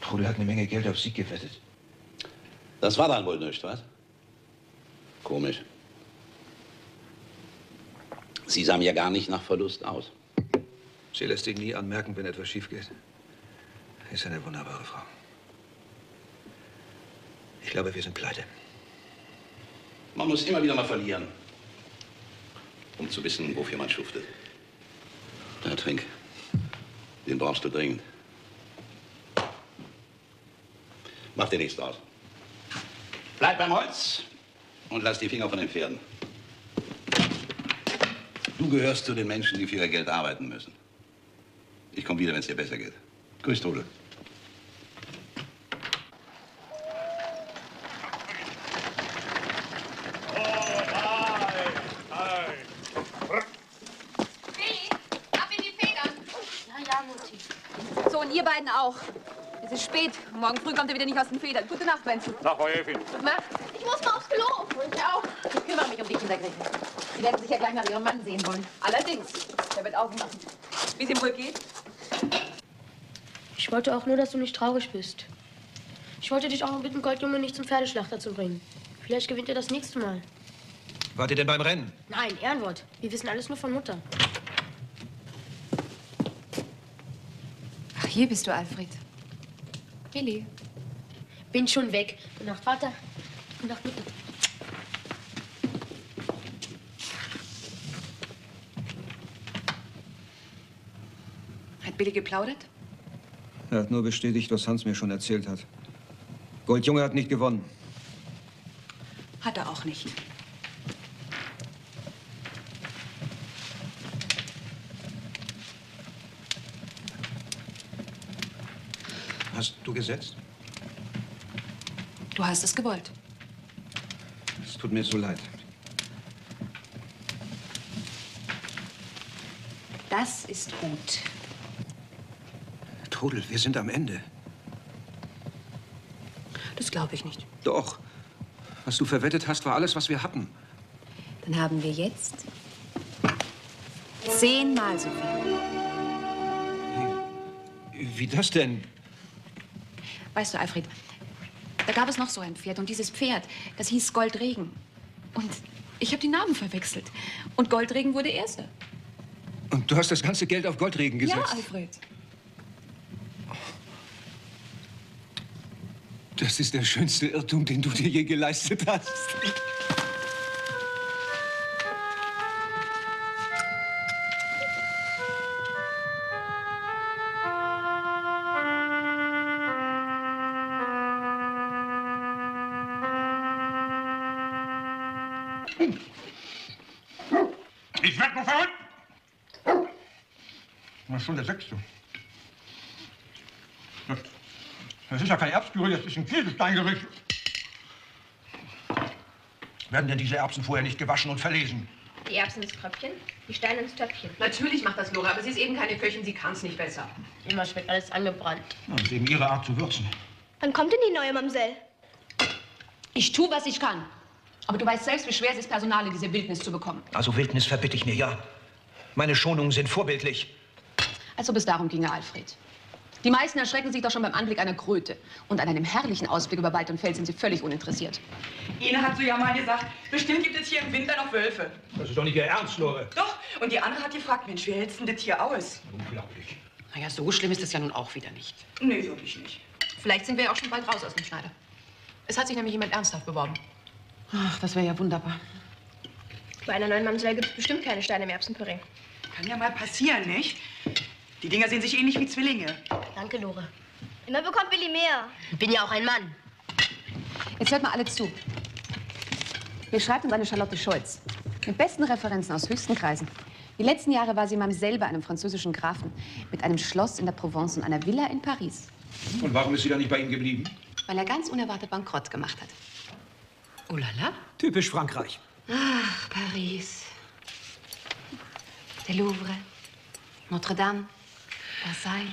Trudel hat eine Menge Geld auf Sieg gewettet. Das war dann wohl nicht, was? Komisch. Sie sah mir gar nicht nach Verlust aus. Sie lässt ihn nie anmerken, wenn etwas schief geht. Ist eine wunderbare Frau. Ich glaube, wir sind pleite. Man muss immer wieder mal verlieren, um zu wissen, wofür man schuftet. Na, trink. Den brauchst du dringend. Mach dir nichts draus. Bleib beim Holz und lass die Finger von den Pferden. Du gehörst zu den Menschen, die für ihr Geld arbeiten müssen. Ich komme wieder, wenn es dir besser geht. Grüß, Tode. Ab in die Federn. Ja, ja, Mutti. So, und ihr beiden auch. Es ist spät. Morgen früh kommt ihr wieder nicht aus den Federn. Gute Nacht, Wenzel. Nach, Frau Jäfin. Gute Nacht. Ich muss mal aufs Klo. Ich auch. Ich kümmere mich um die Kindergräfin. Sie werden sich ja gleich nach ihrem Mann sehen wollen. Allerdings. Der wird Augen machen. Wie es ihm wohl geht? Ich wollte auch nur, dass du nicht traurig bist. Ich wollte dich auch bitten, Goldjunge nicht zum Pferdeschlachter zu bringen. Vielleicht gewinnt er das nächste Mal. Wart ihr denn beim Rennen? Nein, Ehrenwort. Wir wissen alles nur von Mutter. Ach, hier bist du, Alfred. Willi. Bin schon weg. Gute Nacht, Vater. Gute Nacht, Mutter. Hat Billy geplaudert? Er hat nur bestätigt, was Hans mir schon erzählt hat. Goldjunge hat nicht gewonnen. Hat er auch nicht. Hast du gesetzt? Du hast es gewollt. Es tut mir so leid. Das ist gut. Trudel, wir sind am Ende. Das glaube ich nicht. Doch. Was du verwettet hast, war alles, was wir hatten. Dann haben wir jetzt zehnmal so viel. Wie das denn? Weißt du, Alfred, da gab es noch so ein Pferd. Und dieses Pferd, das hieß Goldregen. Und ich habe die Namen verwechselt. Und Goldregen wurde Erster. Und du hast das ganze Geld auf Goldregen gesetzt? Ja, Alfred. Das ist der schönste Irrtum, den du dir je geleistet hast. Ich werd noch verrückt! Das schon der sechste. Das, das ist ja kein Erbspüree, das ist ein Kieselsteingericht. Werden denn diese Erbsen vorher nicht gewaschen und verlesen? Die Erbsen ins Kröpfchen, die Steine ins Töpfchen. Natürlich macht das Lore, aber sie ist eben keine Köchin, sie kann es nicht besser. Immer schmeckt alles angebrannt. Das ist eben ihre Art zu würzen. Wann kommt denn die neue Mamsell? Ich tue, was ich kann. Aber du weißt selbst, wie schwer es ist, Personal in diese Wildnis zu bekommen. Also Wildnis verbitte ich mir, ja. Meine Schonungen sind vorbildlich. Als ob es darum ginge, Alfred. Die meisten erschrecken sich doch schon beim Anblick einer Kröte. Und an einem herrlichen Ausblick über Wald und Feld sind sie völlig uninteressiert. Ine hat so ja mal gesagt, bestimmt gibt es hier im Winter noch Wölfe. Das ist doch nicht Ihr Ernst, Lore. Doch, und die andere hat gefragt, Mensch, wie hältst du denn das hier aus? Unglaublich. Naja, so schlimm ist es ja nun auch wieder nicht. Nee, wirklich nicht. Vielleicht sind wir ja auch schon bald raus aus dem Schneider. Es hat sich nämlich jemand ernsthaft beworben. Ach, das wäre ja wunderbar. Bei einer neuen Mamsell gibt es bestimmt keine Steine im Erbsenpüree. Kann ja mal passieren, nicht? Die Dinger sehen sich ähnlich wie Zwillinge. Danke, Lore. Immer bekommt Willi mehr. Ich bin ja auch ein Mann. Jetzt hört mal alle zu. Hier schreibt uns eine Charlotte Scholz. Mit besten Referenzen aus höchsten Kreisen. Die letzten Jahre war sie Mamsell bei einem französischen Grafen. Mit einem Schloss in der Provence und einer Villa in Paris. Und warum ist sie dann nicht bei ihm geblieben? Weil er ganz unerwartet Bankrott gemacht hat. Oh la la. Typisch Frankreich. Ach, Paris. Der Louvre. Notre Dame. Versailles.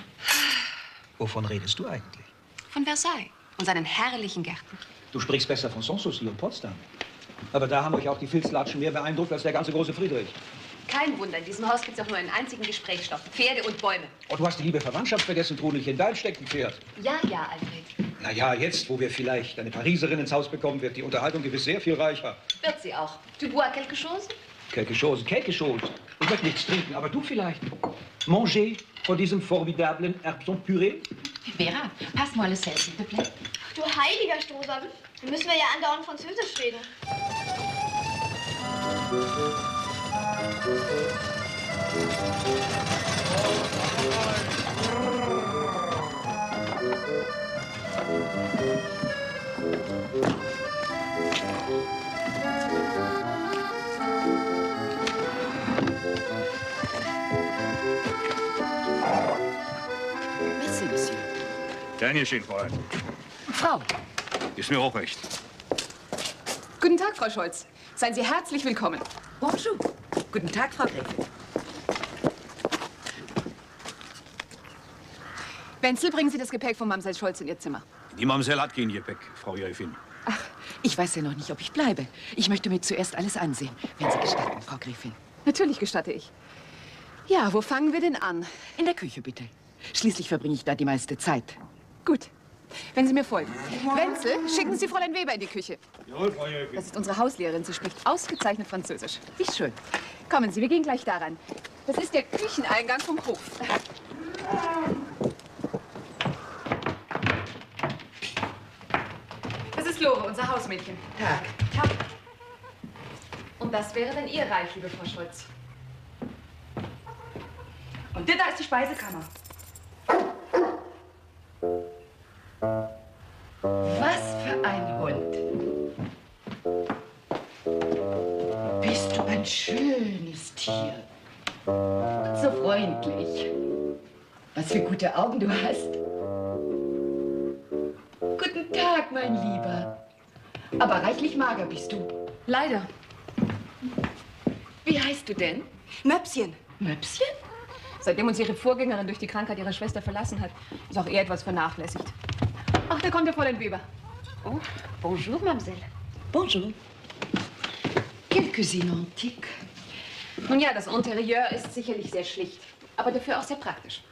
Wovon redest du eigentlich? Von Versailles. Und seinen herrlichen Gärten. Du sprichst besser von Sanssouci und Potsdam. Aber da haben euch auch die Filzlatschen mehr beeindruckt als der ganze große Friedrich. Kein Wunder, in diesem Haus gibt es auch nur einen einzigen Gesprächsstoff. Pferde und Bäume. Oh, du hast die liebe Verwandtschaft vergessen, Trudelchen. Da steckt ein Pferd. Ja, ja, Alfred. Na ja, jetzt, wo wir vielleicht eine Pariserin ins Haus bekommen, wird die Unterhaltung gewiss sehr viel reicher. Wird sie auch. Tu bois quelque chose? Quelque chose, quelque chose. Ich möchte nichts trinken, aber du vielleicht. Manger von diesem formidablen Erbsenpüree? Vera, passe-moi le sel, s'il te plaît. Du heiliger Strohsamen. Dann müssen wir ja andauernd Französisch reden. Gern geschehen, Fräulein. Frau. Ist mir auch recht. Guten Tag, Frau Scholz. Seien Sie herzlich willkommen. Bonjour. Guten Tag, Frau Gräfin. Wenzel, bringen Sie das Gepäck von Mamsell Scholz in Ihr Zimmer. Die Mamsell hat kein Gepäck, Frau Gräfin. Ich weiß ja noch nicht, ob ich bleibe. Ich möchte mir zuerst alles ansehen, wenn Sie gestatten, Frau Gräfin. Natürlich gestatte ich. Ja, wo fangen wir denn an? In der Küche, bitte. Schließlich verbringe ich da die meiste Zeit. Gut. Wenn Sie mir folgen. Wenzel, schicken Sie Fräulein Weber in die Küche. Jawohl, Frau Gräfin. Das ist unsere Hauslehrerin. Sie spricht ausgezeichnet Französisch. Wie schön. Kommen Sie, wir gehen gleich daran. Das ist der Kücheneingang vom Hof. Das ist Lore, unser Hausmädchen. Tag. Tag. Und das wäre dann Ihr Reich, liebe Frau Scholz. Und da ist die Speisekammer. Was für ein Hund. Bist du ein schönes Tier. Und so freundlich. Was für gute Augen du hast. Guten Tag, mein Lieber. Aber reichlich mager bist du. Leider. Wie heißt du denn? Möpschen. Möpschen? Seitdem uns ihre Vorgängerin durch die Krankheit ihrer Schwester verlassen hat, ist auch er etwas vernachlässigt. Ach, da kommt der Fräulein Weber. Oh, bonjour, Mademoiselle. Bonjour. Quelle cuisine antique. Nun ja, das Interieur ist sicherlich sehr schlicht, aber dafür auch sehr praktisch.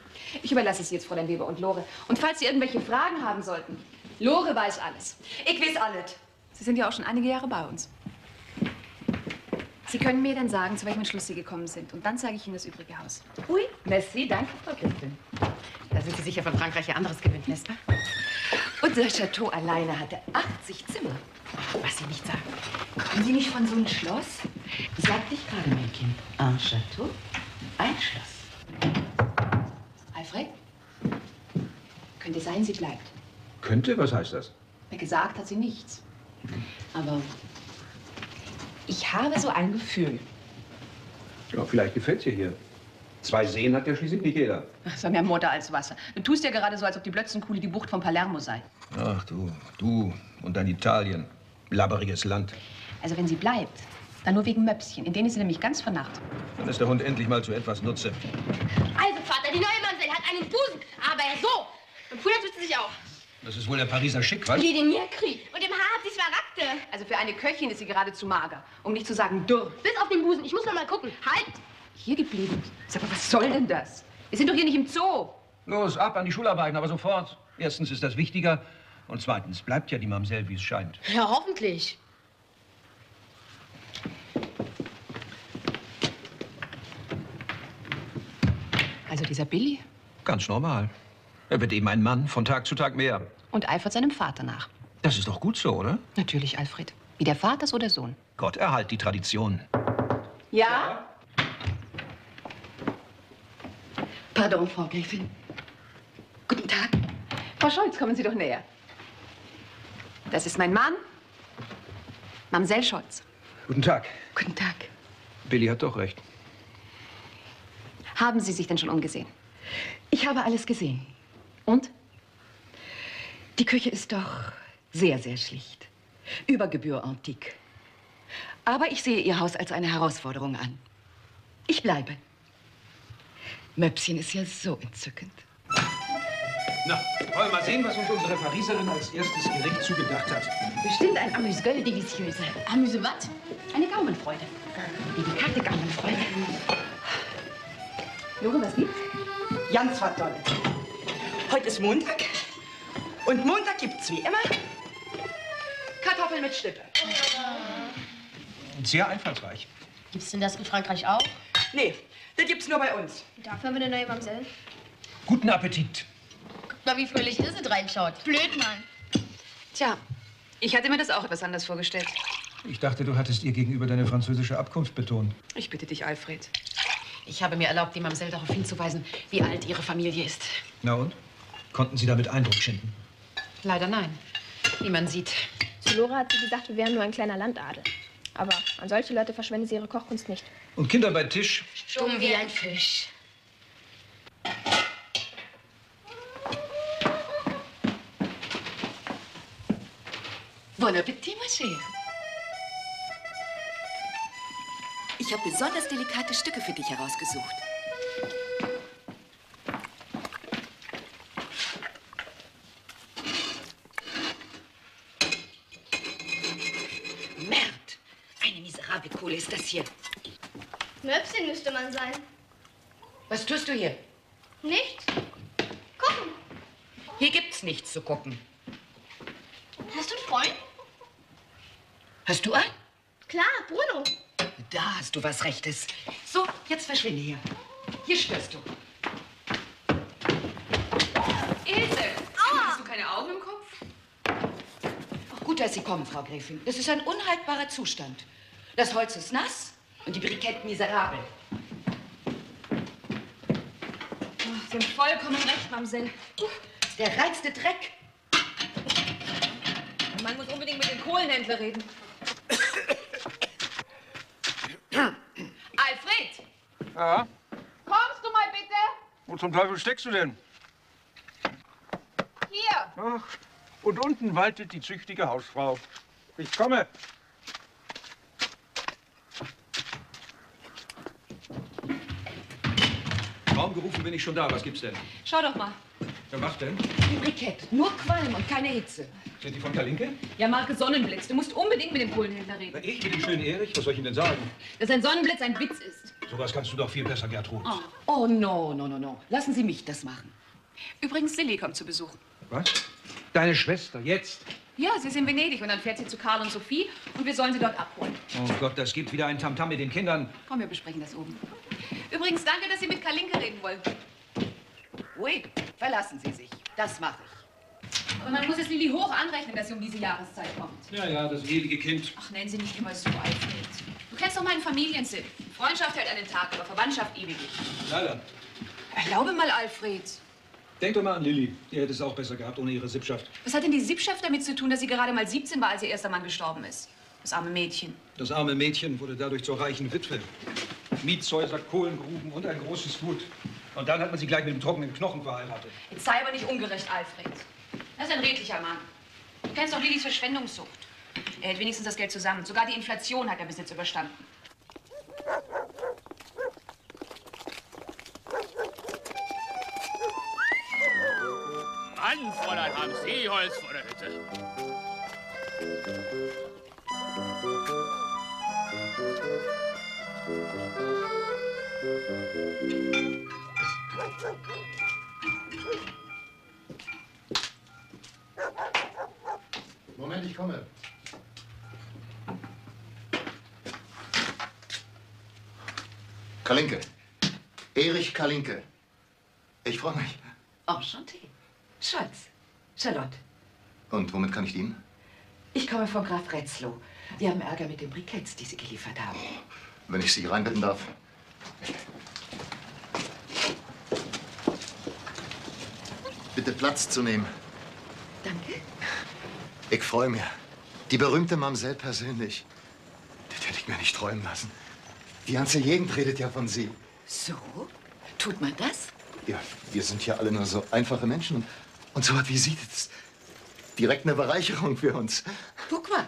Ich überlasse es jetzt Fräulein Weber und Lore. Und falls Sie irgendwelche Fragen haben sollten, Lore weiß alles. Ich weiß alles. Sie sind ja auch schon einige Jahre bei uns. Sie können mir dann sagen, zu welchem Entschluss Sie gekommen sind. Und dann zeige ich Ihnen das übrige Haus. Oui, merci, danke, Frau Gräfin. Da sind Sie sicher von Frankreich ja anderes gewöhnt, nicht wahr? Unser Chateau alleine hatte 80 Zimmer. Was Sie nicht sagen. Kommen Sie nicht von so einem Schloss? Sagte ich gerade, mein Kind. Ein Chateau, ein Schloss. Alfred? Könnte sein, sie bleibt. Könnte? Was heißt das? Gesagt hat sie nichts. Aber ich habe so ein Gefühl. Ja, vielleicht gefällt's dir hier. Zwei Seen hat ja schließlich nicht jeder. Das ist ja mehr Mutter als Wasser. Du tust ja gerade so, als ob die Blötzenkuhle die Bucht von Palermo sei. Ach du, du und dein Italien. Labberiges Land. Also wenn sie bleibt, dann nur wegen Möpschen. In denen ist sie nämlich ganz vernarrt. Dann ist der Hund endlich mal zu etwas Nutze. Also, Vater, die neue Mamsell hat einen Busen, aber so. Und Puder tut sie sich auch. Das ist wohl der Pariser Schick, was? Wie den Nierkrieg. Und Smaragde. Also für eine Köchin ist sie geradezu mager. Um nicht zu sagen dürr. Bis auf den Busen. Ich muss noch mal gucken. Halt! Hier geblieben. Sag mal, was soll denn das? Wir sind doch hier nicht im Zoo. Los, ab an die Schularbeiten, aber sofort. Erstens ist das wichtiger und zweitens bleibt ja die Mamsell, wie es scheint. Ja, hoffentlich. Also dieser Billy Ganz normal. Er wird eben ein Mann, von Tag zu Tag mehr. und eifert seinem Vater nach. Das ist doch gut so, oder? Natürlich, Alfred. Wie der Vater, so der Sohn. Gott erhalt die Tradition. Ja? Pardon, Frau Gräfin. Guten Tag. Frau Scholz, kommen Sie doch näher. Das ist mein Mann, Mamsell Scholz. Guten Tag. Guten Tag. Billy hat doch recht. Haben Sie sich denn schon umgesehen? Ich habe alles gesehen. Und? Die Küche ist doch sehr, sehr schlicht. Über Gebühr antik. Aber ich sehe Ihr Haus als eine Herausforderung an. Ich bleibe. Möpschen ist ja so entzückend. Na, wollen wir mal sehen, was uns unsere Pariserin als erstes Gericht zugedacht hat. Bestimmt ein Amüsgueule delicieuse. Amüse was? Eine Gaumenfreude. Delikate Gaumenfreude. Lore, was gibt's? Ganz was Tolles. Heute ist Montag. Und Montag gibt's wie immer Kartoffeln mit Schnitte. Sehr einfallsreich. Gibt's denn das in Frankreich auch? Nee, das gibt's nur bei uns. Dafür haben wir eine neue Mamsell. Guten Appetit. Guck mal, wie fröhlich Irse reinschaut. Blöd, Mann. Tja, ich hatte mir das auch etwas anders vorgestellt. Ich dachte, du hattest ihr gegenüber deine französische Abkunft betont. Ich bitte dich, Alfred. Ich habe mir erlaubt, die Mamsell darauf hinzuweisen, wie alt ihre Familie ist. Na und? Konnten Sie damit Eindruck schinden? Leider nein. Wie man sieht. Zu Lora hat sie gesagt, wir wären nur ein kleiner Landadel. Aber an solche Leute verschwendet sie ihre Kochkunst nicht. Und Kinder bei Tisch? Stumm wie ein Fisch. Bon Appetit, ma chère. Ich habe besonders delikate Stücke für dich herausgesucht. Ist das hier. Möpschen müsste man sein. Was tust du hier? Nichts? Gucken. Hier gibt's nichts zu gucken. Hast du einen Freund? Hast du einen? Klar, Bruno. Da hast du was Rechtes. So, jetzt verschwinde hier. Hier störst du. Ilse! Aua! Hast du keine Augen im Kopf? Ach, gut, dass Sie kommen, Frau Gräfin. Das ist ein unhaltbarer Zustand. Das Holz ist nass und die Briketten miserabel. Sie haben vollkommen recht, Mamsell. Der reizte Dreck. Man muss unbedingt mit dem Kohlenhändler reden. Alfred, Ja? kommst du mal bitte? Wo zum Teufel steckst du denn? Hier. Ach, und unten waltet die züchtige Hausfrau. Ich komme. Kaum gerufen bin ich schon da. Was gibt's denn? Schau doch mal. Ja, was denn? Ein Brikett. Nur Qualm und keine Hitze. Sind die von Kalinke? Ja, Marke Sonnenblitz. Du musst unbedingt mit dem Kohlenhändler reden. Ich mit dem schönen Erich? Was soll ich Ihnen denn sagen? Dass ein Sonnenblitz ein Witz ist. Sowas kannst du doch viel besser, Gertrud. Oh. oh, no, no, no, no. Lassen Sie mich das machen. Übrigens, Lilly kommt zu Besuch. Was? Deine Schwester, jetzt? Ja, sie ist in Venedig und dann fährt sie zu Karl und Sophie und wir sollen sie dort abholen. Oh Gott, das gibt wieder ein Tamtam mit den Kindern. Komm, wir besprechen das oben. Übrigens, danke, dass Sie mit Kalinke reden wollen. Ruhig, verlassen Sie sich. Das mache ich. Und man muss es Lilly hoch anrechnen, dass sie um diese Jahreszeit kommt. Ja, ja, das ewige Kind. Ach, nennen Sie nicht immer so, Alfred. Du kennst doch meinen Familiensinn. Freundschaft hält einen Tag, aber Verwandtschaft ewiglich. Leider. Erlaube mal, Alfred. Denk doch mal an Lilly. Die hätte es auch besser gehabt ohne ihre Sippschaft. Was hat denn die Sippschaft damit zu tun, dass sie gerade mal 17 war, als ihr erster Mann gestorben ist? Das arme Mädchen. Das arme Mädchen wurde dadurch zur reichen Witwe. Mietshäuser, Kohlengruben und ein großes Gut. Und dann hat man sie gleich mit dem trockenen Knochen verheiratet. Jetzt sei aber nicht ungerecht, Alfred. Er ist ein redlicher Mann. Du kennst doch Lillys Verschwendungssucht. Er hält wenigstens das Geld zusammen. Sogar die Inflation hat er bis jetzt überstanden. Mann, Fräulein, haben Sie Holz vor der Hütte? Moment, ich komme. Kalinke. Erich Kalinke. Ich freue mich. Enchanté. Schatz, Charlotte, Und womit kann ich dienen? ich komme von Graf Retzlow. Wir haben Ärger mit den Briketts, die Sie geliefert haben. Wenn ich Sie reinbitten darf. Bitte Platz zu nehmen. Danke. Ich freue mich. Die berühmte Mamsell persönlich. Das hätte ich mir nicht träumen lassen. Die ganze Gegend redet ja von Sie. So? Tut man das? Ja, wir sind ja alle nur so einfache Menschen. Und, und so was wie Sie, das ist direkt eine Bereicherung für uns. Guck mal.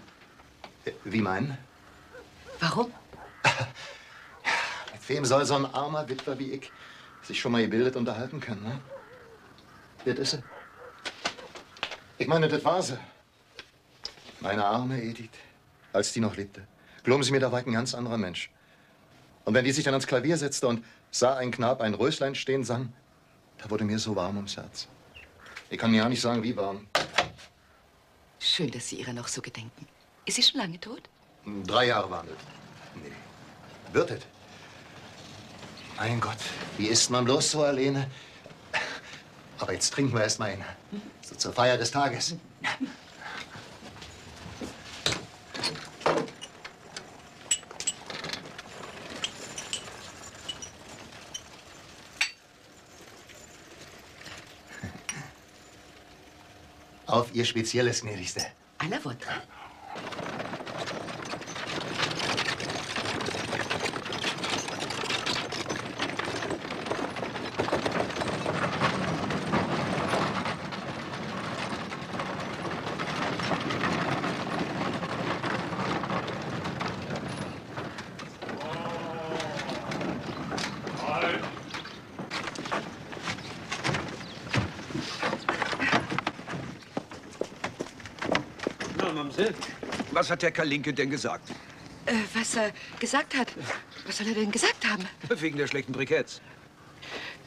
Wie meinen? Warum? Wem soll so ein armer Witwer wie ich sich schon mal gebildet unterhalten können, ne? Das ist sie. Ich meine, das war sie. Meine arme Edith, als die noch lebte. Glauben Sie mir, da war ich ein ganz anderer Mensch. Und wenn die sich dann ans Klavier setzte und sah ein Knab ein Röslein stehen sang, da wurde mir so warm ums Herz. Ich kann ja nicht sagen, wie warm. Schön, dass Sie ihrer noch so gedenken. Ist sie schon lange tot? Drei Jahre waren das. Nee. Wird es? Mein Gott, wie ist man bloß so alleine? Aber jetzt trinken wir erst mal einen. So zur Feier des Tages. Auf Ihr spezielles Gnädigste. À was hat der Kalinke denn gesagt? Äh, was er gesagt hat. Was soll er denn gesagt haben? Wegen der schlechten Briketts.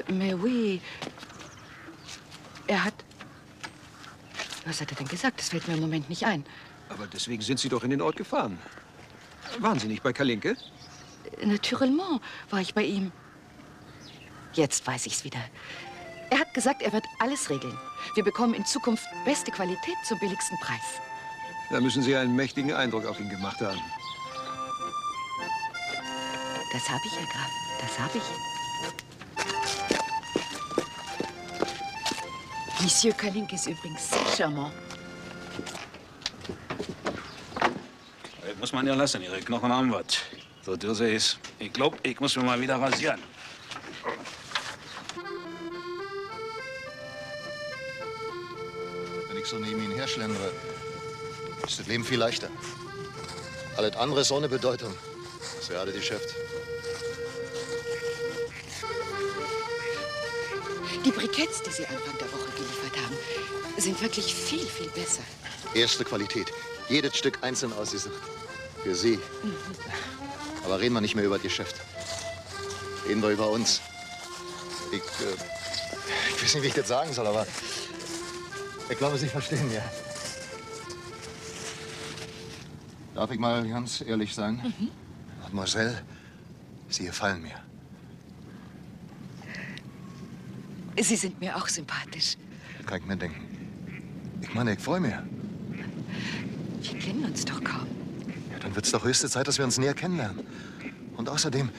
Mais oui. Er hat. Was hat er denn gesagt? Das fällt mir im Moment nicht ein. Aber deswegen sind Sie doch in den Ort gefahren. Waren Sie nicht bei Kalinke? Naturellement war ich bei ihm. Jetzt weiß ich's wieder. Er hat gesagt, er wird alles regeln. Wir bekommen in Zukunft beste Qualität zum billigsten Preis. Da müssen Sie einen mächtigen Eindruck auf ihn gemacht haben. Das habe ich, Herr Graf. Das habe ich. Monsieur Kalink ist übrigens sehr charmant. Das muss man ja lassen, Ihre Knochen haben was. So dürr sie ist. Ich glaub, ich muss mir mal wieder rasieren. Wenn ich so neben Ihnen herschlendere, ist das Leben viel leichter. Alles andere ist ohne Bedeutung. Das wäre alles Geschäft. Die Briketts, die Sie Anfang der Woche geliefert haben, sind wirklich viel, viel besser. Erste Qualität. Jedes Stück einzeln ausgesucht. Für Sie. Aber reden wir nicht mehr über das Geschäft. Reden wir über uns. Ich, äh, ich weiß nicht, wie ich das sagen soll, aber ich glaube, Sie verstehen ja. Darf ich mal ganz ehrlich sagen? Mademoiselle, Sie gefallen mir. Sie sind mir auch sympathisch. Kann ich mir denken. Ich meine, ich freue mich. Wir kennen uns doch kaum. Ja, dann wird's doch höchste Zeit, dass wir uns näher kennenlernen. Und außerdem,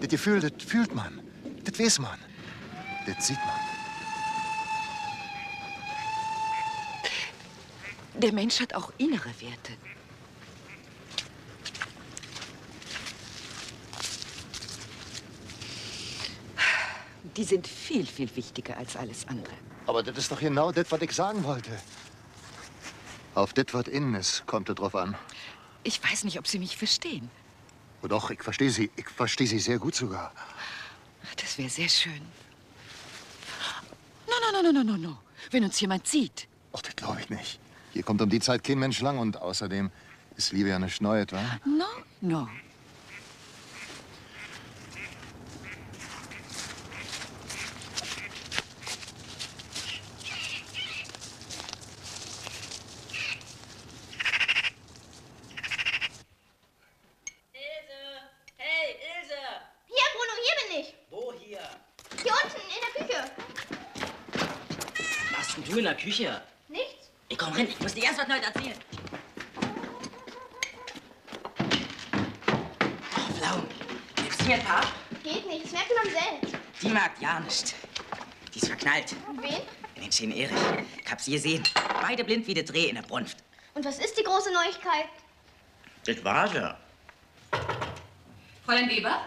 das Gefühl, das fühlt man. Das weiß man. Das sieht man. Der Mensch hat auch innere Werte. Die sind viel, viel wichtiger als alles andere. Aber das ist doch genau das, was ich sagen wollte. Auf das, was innen ist, kommt es drauf an. Ich weiß nicht, ob Sie mich verstehen. Oh doch, ich verstehe Sie. Ich verstehe Sie sehr gut sogar. Das wäre sehr schön. No, no, no, no, no, no, no. Wenn uns jemand sieht. Ach, das glaube ich nicht. Hier kommt um die Zeit kein Mensch lang und außerdem ist Liebe ja nicht neu, etwa? No, no. Hey, Ilse! Hier, Bruno, hier bin ich. Wo hier? Hier unten, in der Küche. Was machst denn du in der Küche? Nichts? Ich komm rein, ich muss dir erst was Neues erzählen. Oh, Flau, gibst du mir ein paar? Geht nicht, das merkt man selbst. Die mag ja nicht. Die ist verknallt. Und wen? In den schönen Erich. Ich hab sie gesehen. Beide blind wie der Dreh in der Brunft. Und was ist die große Neuigkeit? Das war sie. Fräulein Weber?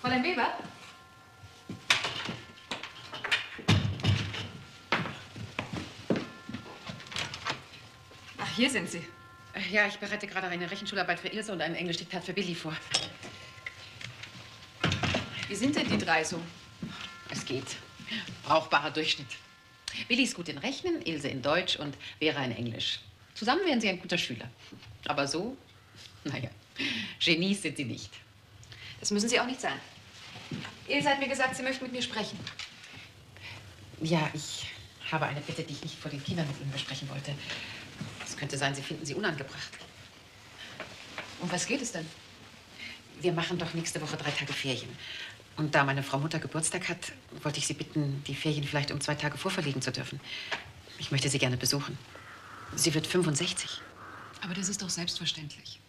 Fräulein Weber? Hier sind Sie. Äh, Ja, ich bereite gerade eine Rechenschularbeit für Ilse und ein Englischdiktat für Billy vor. Wie sind denn die drei so? Es geht. Brauchbarer Durchschnitt. Billy ist gut in Rechnen, Ilse in Deutsch und Vera in Englisch. Zusammen wären sie ein guter Schüler. Aber so, naja, Genies sind sie nicht. Das müssen Sie auch nicht sein. Ilse hat mir gesagt, Sie möchten mit mir sprechen. Ja, ich habe eine Bitte, die ich nicht vor den Kindern mit Ihnen besprechen wollte. Könnte sein, Sie finden sie unangebracht. Um was geht es denn? Wir machen doch nächste Woche drei Tage Ferien. Und da meine Frau Mutter Geburtstag hat, wollte ich Sie bitten, die Ferien vielleicht um zwei Tage vorverlegen zu dürfen. Ich möchte Sie gerne besuchen. Sie wird 65. Aber das ist doch selbstverständlich.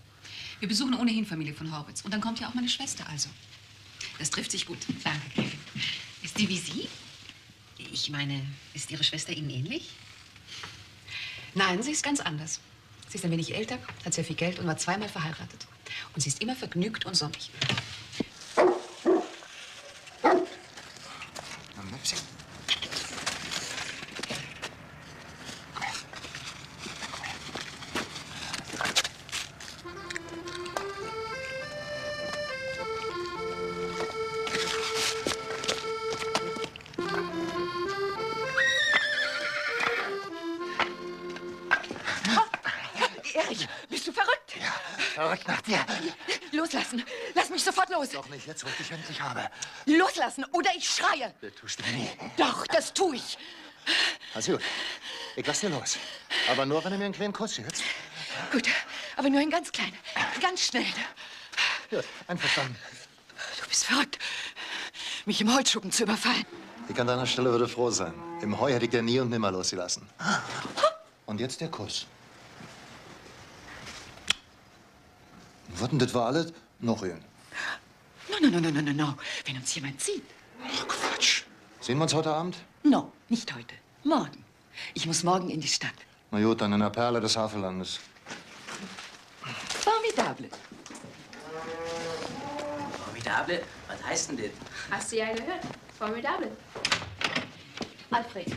Wir besuchen ohnehin Familie von Horwitz. Und dann kommt ja auch meine Schwester also. Das trifft sich gut. Danke, Gräfin. Ist die wie Sie? Ich meine, ist Ihre Schwester Ihnen ähnlich? Nein, sie ist ganz anders. Sie ist ein wenig älter, hat sehr viel Geld und war zweimal verheiratet. Und sie ist immer vergnügt und sonnig. Doch nicht jetzt, wo ich dich endlich habe. Loslassen oder ich schreie. Das tust du nie. Doch, das tue ich. Also gut, ich lass dir los. Aber nur, wenn du mir einen kleinen Kuss gibst. Gut, aber nur ein ganz klein, ganz schnell. Gut, einverstanden. Du bist verrückt, mich im Holzschuppen zu überfallen. Ich an deiner Stelle würde froh sein. Im Heu hätte ich dir nie und nimmer losgelassen. Und jetzt der Kuss. Was denn, das war alles? Noch ein. No, no, no, no, no, no, no. Wenn uns jemand sieht. Ach, Sehen wir uns heute Abend? No, nicht heute. Morgen. Ich muss morgen in die Stadt. Na gut, dann in der Perle des Havellandes. Formidable. Formidable? Was heißt denn das? Hast du ja gehört. Formidabel. Alfred,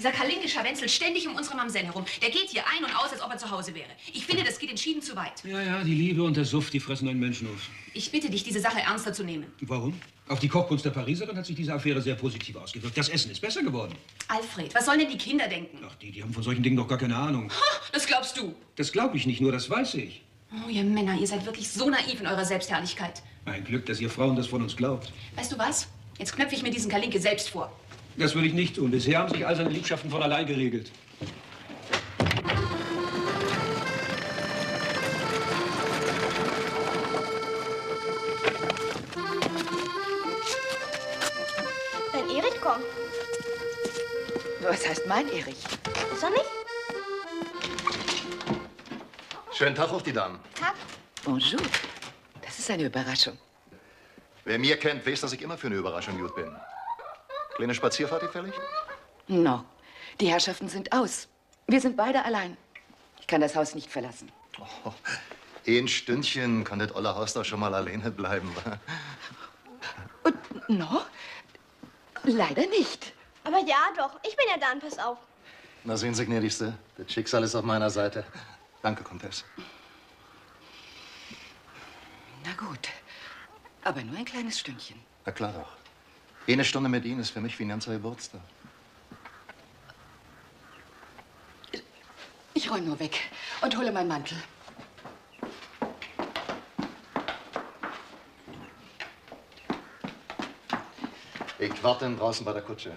dieser kalinkischer Wenzel ständig um unsere Mamsell herum. Der geht hier ein und aus, als ob er zu Hause wäre. Ich finde, das geht entschieden zu weit. Ja, ja, die Liebe und der Suff, die fressen einen Menschen auf. Ich bitte dich, diese Sache ernster zu nehmen. Warum? Auf die Kochkunst der Pariserin hat sich diese Affäre sehr positiv ausgewirkt. Das Essen ist besser geworden. Alfred, was sollen denn die Kinder denken? Ach, die, die haben von solchen Dingen doch gar keine Ahnung. Das glaubst du. Das glaube ich nicht, nur das weiß ich. Oh, ihr Männer, ihr seid wirklich so naiv in eurer Selbstherrlichkeit. Ein Glück, dass ihr Frauen das von uns glaubt. Weißt du was? Jetzt knöpfe ich mir diesen Kalinke selbst vor. Das würde ich nicht tun. Bisher haben sich all seine Liebschaften von allein geregelt. Dein Erik kommt. Was heißt mein Erich? Ist er nicht? Schönen Tag auch die Damen. Tag. Bonjour. Das ist eine Überraschung. Wer mir kennt, weiß, dass ich immer für eine Überraschung gut bin. Kleine Spazierfahrt gefällig? No, die Herrschaften sind aus. Wir sind beide allein. Ich kann das Haus nicht verlassen. Oh, ein Stündchen kann das olle Haus doch schon mal alleine bleiben. *laughs* No, leider nicht. Aber ja, doch. Ich bin ja da und pass auf. Na sehen Sie, gnädigste, das Schicksal ist auf meiner Seite. Danke, Comtesse. Na gut. Aber nur ein kleines Stündchen. Na klar doch. Eine Stunde mit Ihnen ist für mich wie ein ganzer Geburtstag. Ich räume nur weg und hole meinen Mantel. Ich warte draußen bei der Kutsche.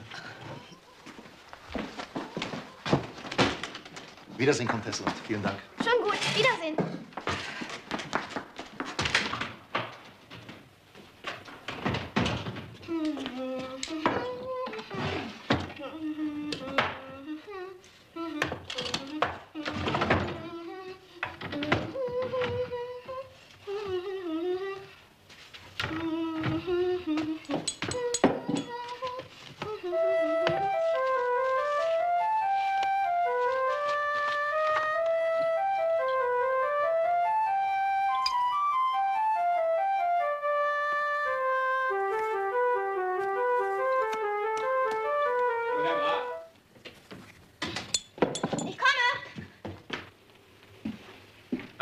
Wiedersehen, Comtesse. und Vielen Dank. Schon gut. Wiedersehen.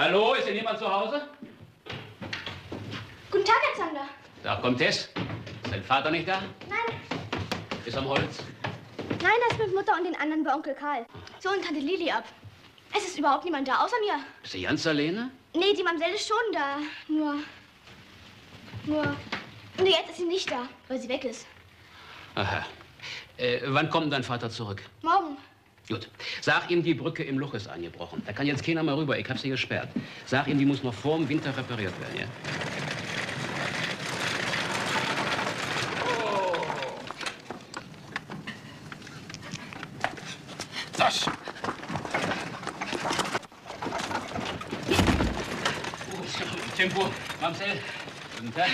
Hallo, ist denn jemand zu Hause? Guten Tag, Herr Zander. Da kommt Tess. Ist dein Vater nicht da? Nein, Ist am Holz. nein, er ist mit Mutter und den anderen bei Onkel Karl. So und Tante Lili ab. Es ist überhaupt niemand da, außer mir. Ist die ganz alleine? Nee, die Mamsell ist schon da. Nur. Nur. Nur jetzt ist sie nicht da, weil sie weg ist. Aha. Äh, wann kommt dein Vater zurück? Morgen. Gut. Sag ihm, die Brücke im Luch ist eingebrochen. Da kann jetzt keiner mehr rüber. Ich hab sie gesperrt. Sag ihm, die muss noch vor dem Winter repariert werden, ja? Das! Tempo, Mamsell. Guten Tag.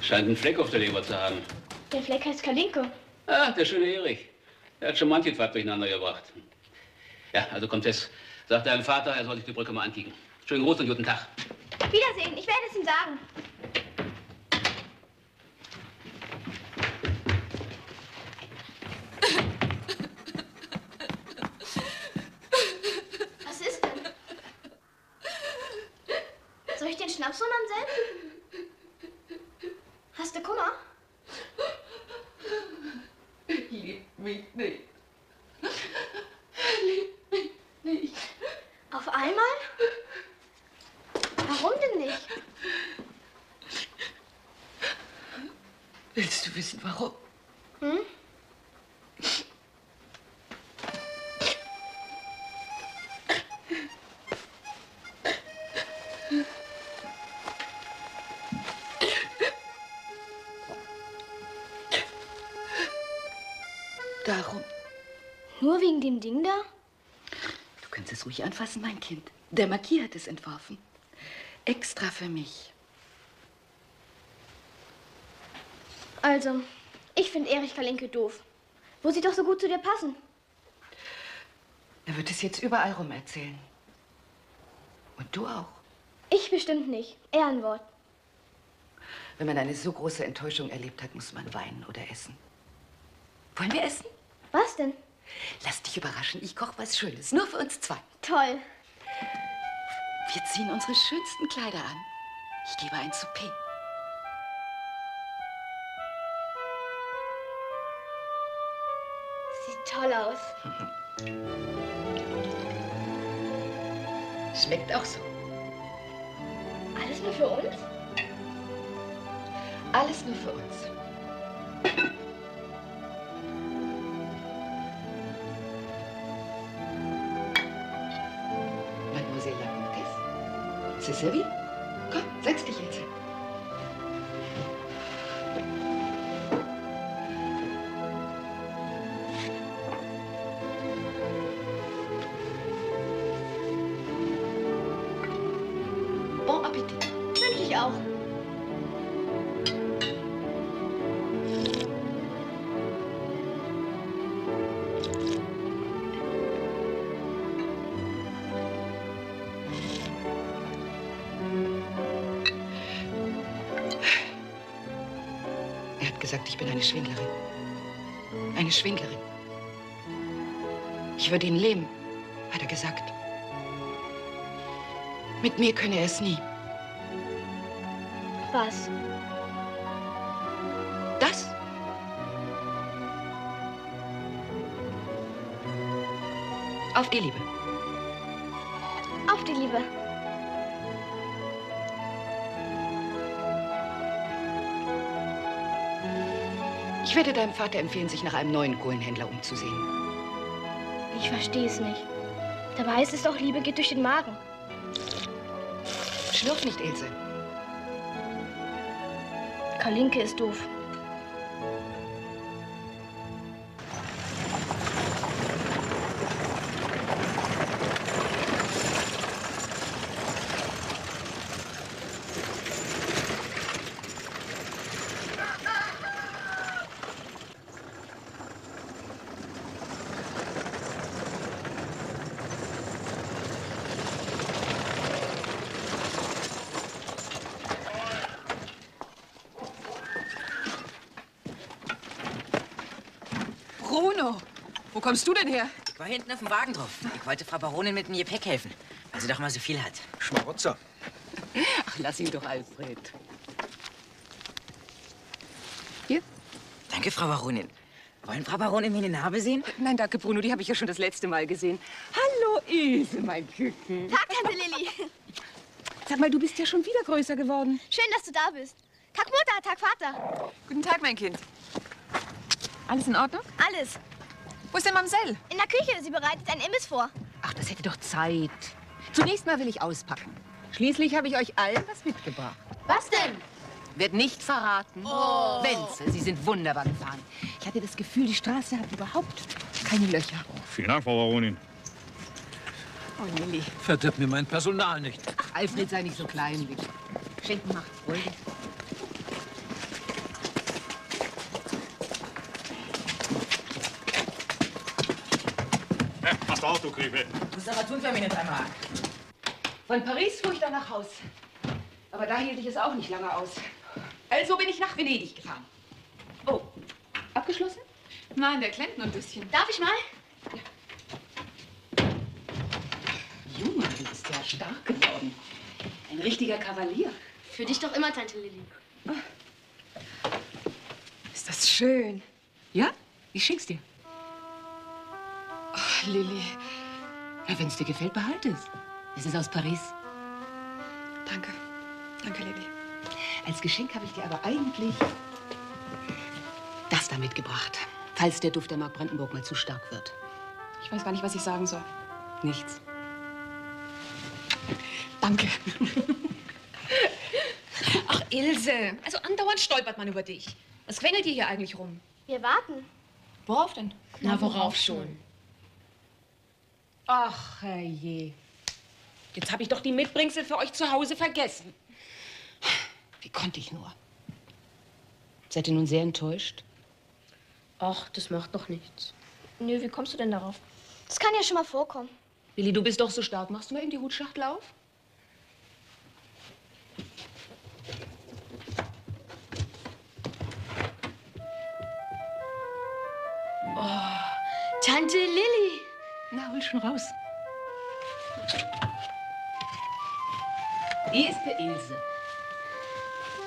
Scheint einen Fleck auf der Leber zu haben. Der Fleck heißt Kalinke. Ah, der schöne Erich. Der hat schon manches was durcheinander gebracht. Ja, also Comtesse, sagt deinem Vater, er soll sich die Brücke mal ankicken. Schönen Gruß und guten Tag. Wiedersehen, ich werde es ihm sagen. Nur wegen dem Ding da? Du kannst es ruhig anfassen, mein Kind. Der Marquis hat es entworfen. Extra für mich. Also, ich finde Erich Kalinke doof. Wo sie doch so gut zu dir passen. Er wird es jetzt überall rum erzählen. Und du auch. Ich bestimmt nicht. Ehrenwort. Wenn man eine so große Enttäuschung erlebt hat, muss man weinen oder essen. Wollen wir essen? Was denn? Lass dich überraschen. Ich koche was Schönes. Nur für uns zwei. Toll. Wir ziehen unsere schönsten Kleider an. Ich gebe ein Souper. Sieht toll aus. *laughs* Schmeckt auch so. Alles nur für uns? Alles nur für uns. Servi? Komm, setz dich jetzt. Gesagt, ich bin eine Schwindlerin. Eine Schwindlerin. Ich würde ihn leben, hat er gesagt. Mit mir könne er es nie. Was? Das? Auf die Liebe. Werde deinem Vater empfehlen, sich nach einem neuen Kohlenhändler umzusehen. Ich verstehe es nicht. Dabei heißt es doch, Liebe geht durch den Magen. Schlürf nicht, Ilse. Kalinke ist doof. Kommst du denn her? Ich war hinten auf dem Wagen drauf. Ich wollte Frau Baronin mit dem Gepäck helfen, weil sie doch mal so viel hat. Schmarotzer. Ach, lass ihn doch, Alfred. Danke, Frau Baronin. Wollen Frau Baronin mir eine Narbe sehen? Nein, danke, Bruno. Die habe ich ja schon das letzte Mal gesehen. Hallo, Ilse, mein Küken. Tag, Tante Lilli. Sag mal, du bist ja schon wieder größer geworden. Schön, dass du da bist. Tag Mutter, Tag Vater. Guten Tag, mein Kind. Alles in Ordnung? Alles. Wo ist denn Mamsell? In der Küche, sie bereitet einen Imbiss vor. Ach, das hätte doch Zeit. Zunächst mal will ich auspacken. Schließlich habe ich euch allen was mitgebracht. Was denn? Wird nicht verraten. Oh. Wenzel, Sie sind wunderbar gefahren. Ich hatte das Gefühl, die Straße hat überhaupt keine Löcher. Vielen Dank, Frau Baronin. Oh, Lilli. Verdirb mir mein Personal nicht. Ach, Alfred, sei nicht so kleinlich. Schenken macht Freude. Kriebe. Muss aber tun für mich nicht einmal. Von Paris fuhr ich dann nach Haus. Aber da hielt ich es auch nicht lange aus. Also bin ich nach Venedig gefahren. Oh, abgeschlossen? Nein, der klemmt nur ein bisschen. Darf ich mal? Junge, du bist ja stark geworden. Ein richtiger Kavalier. Für dich doch immer, Tante Lilli. Ist das schön. Ja? Ich schick's dir. Ach, Lilli. Ja, wenn es dir gefällt, behalte es. Es ist aus Paris. Danke. Danke, Lilli. Als Geschenk habe ich dir aber eigentlich das da mitgebracht. Falls der Duft der Mark Brandenburg mal zu stark wird. Ich weiß gar nicht, was ich sagen soll. Nichts. Danke. *laughs* Ach, Ilse, also andauernd stolpert man über dich. Was quengelt ihr hier eigentlich rum? Wir warten. Worauf denn? Na, worauf schon? Ach, herrje. Jetzt habe ich doch die Mitbringsel für euch zu Hause vergessen. Wie konnte ich nur? Seid ihr nun sehr enttäuscht? Ach, das macht doch nichts. Nö, wie kommst du denn darauf? Das kann ja schon mal vorkommen. Willi, du bist doch so stark. Machst du mal eben die Hutschachtel auf? Oh, Tante Lilli. Na, hol schon raus. Die ist für Ilse.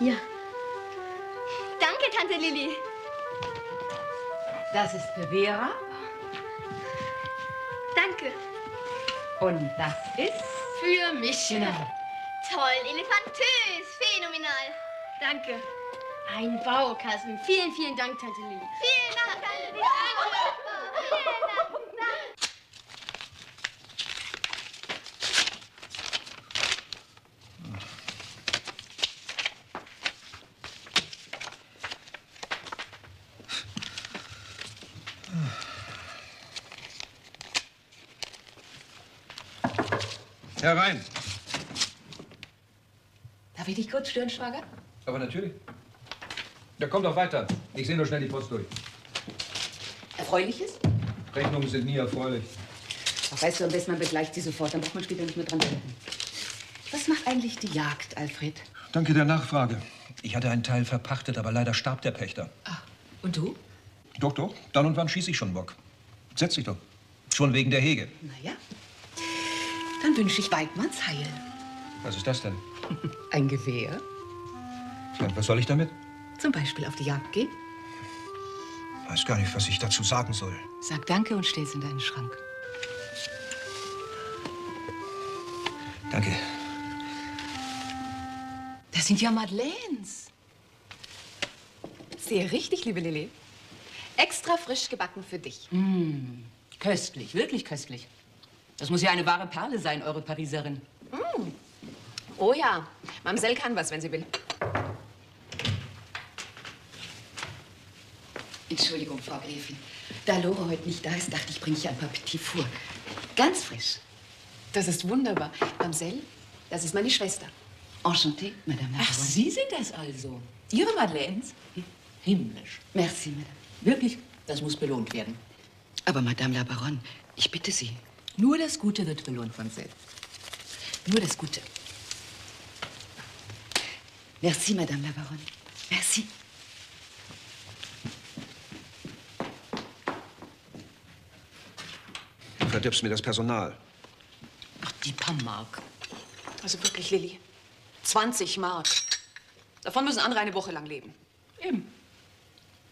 Ja. Danke, Tante Lilli. Das ist für Vera. Danke. Und das ist für mich. Genau. Toll, elefantös, phänomenal. Danke. Ein Baukasten. Vielen, vielen Dank, Tante Lilli. Vielen Dank, Tante Lilli. Herein. Darf ich dich kurz stören, Schwager? Aber natürlich. Ja, komm doch weiter. Ich sehe nur schnell die Post durch. Erfreuliches? Rechnungen sind nie erfreulich. Ach, weißt du, am besten man begleicht sie sofort. Dann braucht man später nicht mehr dran denken. Was macht eigentlich die Jagd, Alfred? Danke der Nachfrage. Ich hatte einen Teil verpachtet, aber leider starb der Pächter. Und du? Doch, doch. Dann und wann schieße ich schon Bock. Setz dich doch. Schon wegen der Hege. Na ja. Dann wünsche ich Weidmanns Heil. Was ist das denn? *laughs* Ein Gewehr? Und was soll ich damit? Zum Beispiel auf die Jagd gehen? Weiß gar nicht, was ich dazu sagen soll. Sag Danke und stell's in deinen Schrank. Danke. Das sind ja Madeleines. Sehr richtig, liebe Lilly. Extra frisch gebacken für dich. Mm, köstlich, wirklich köstlich. Das muss ja eine wahre Perle sein, eure Pariserin. Mm. Oh ja, Mamsell kann was, wenn sie will. Entschuldigung, Frau Gräfin. Da Lore heute nicht da ist, dachte ich, bringe ich ein paar Petit Four. Ganz frisch. Das ist wunderbar. Mamsell, das ist meine Schwester. Enchantée, Madame la Ach, Baronne. Sie sind das also. Ihre Madeleines? Himmlisch. Merci, Madame. Wirklich, das muss belohnt werden. Aber Madame la Baronne, ich bitte Sie. Nur das Gute wird belohnt von selbst. Nur das Gute. Merci, Madame la Baronne. Merci. Du verdirbst mir das Personal. Die paar Mark. Also wirklich, Lilly. 20 Mark. Davon müssen andere eine Woche lang leben. Eben.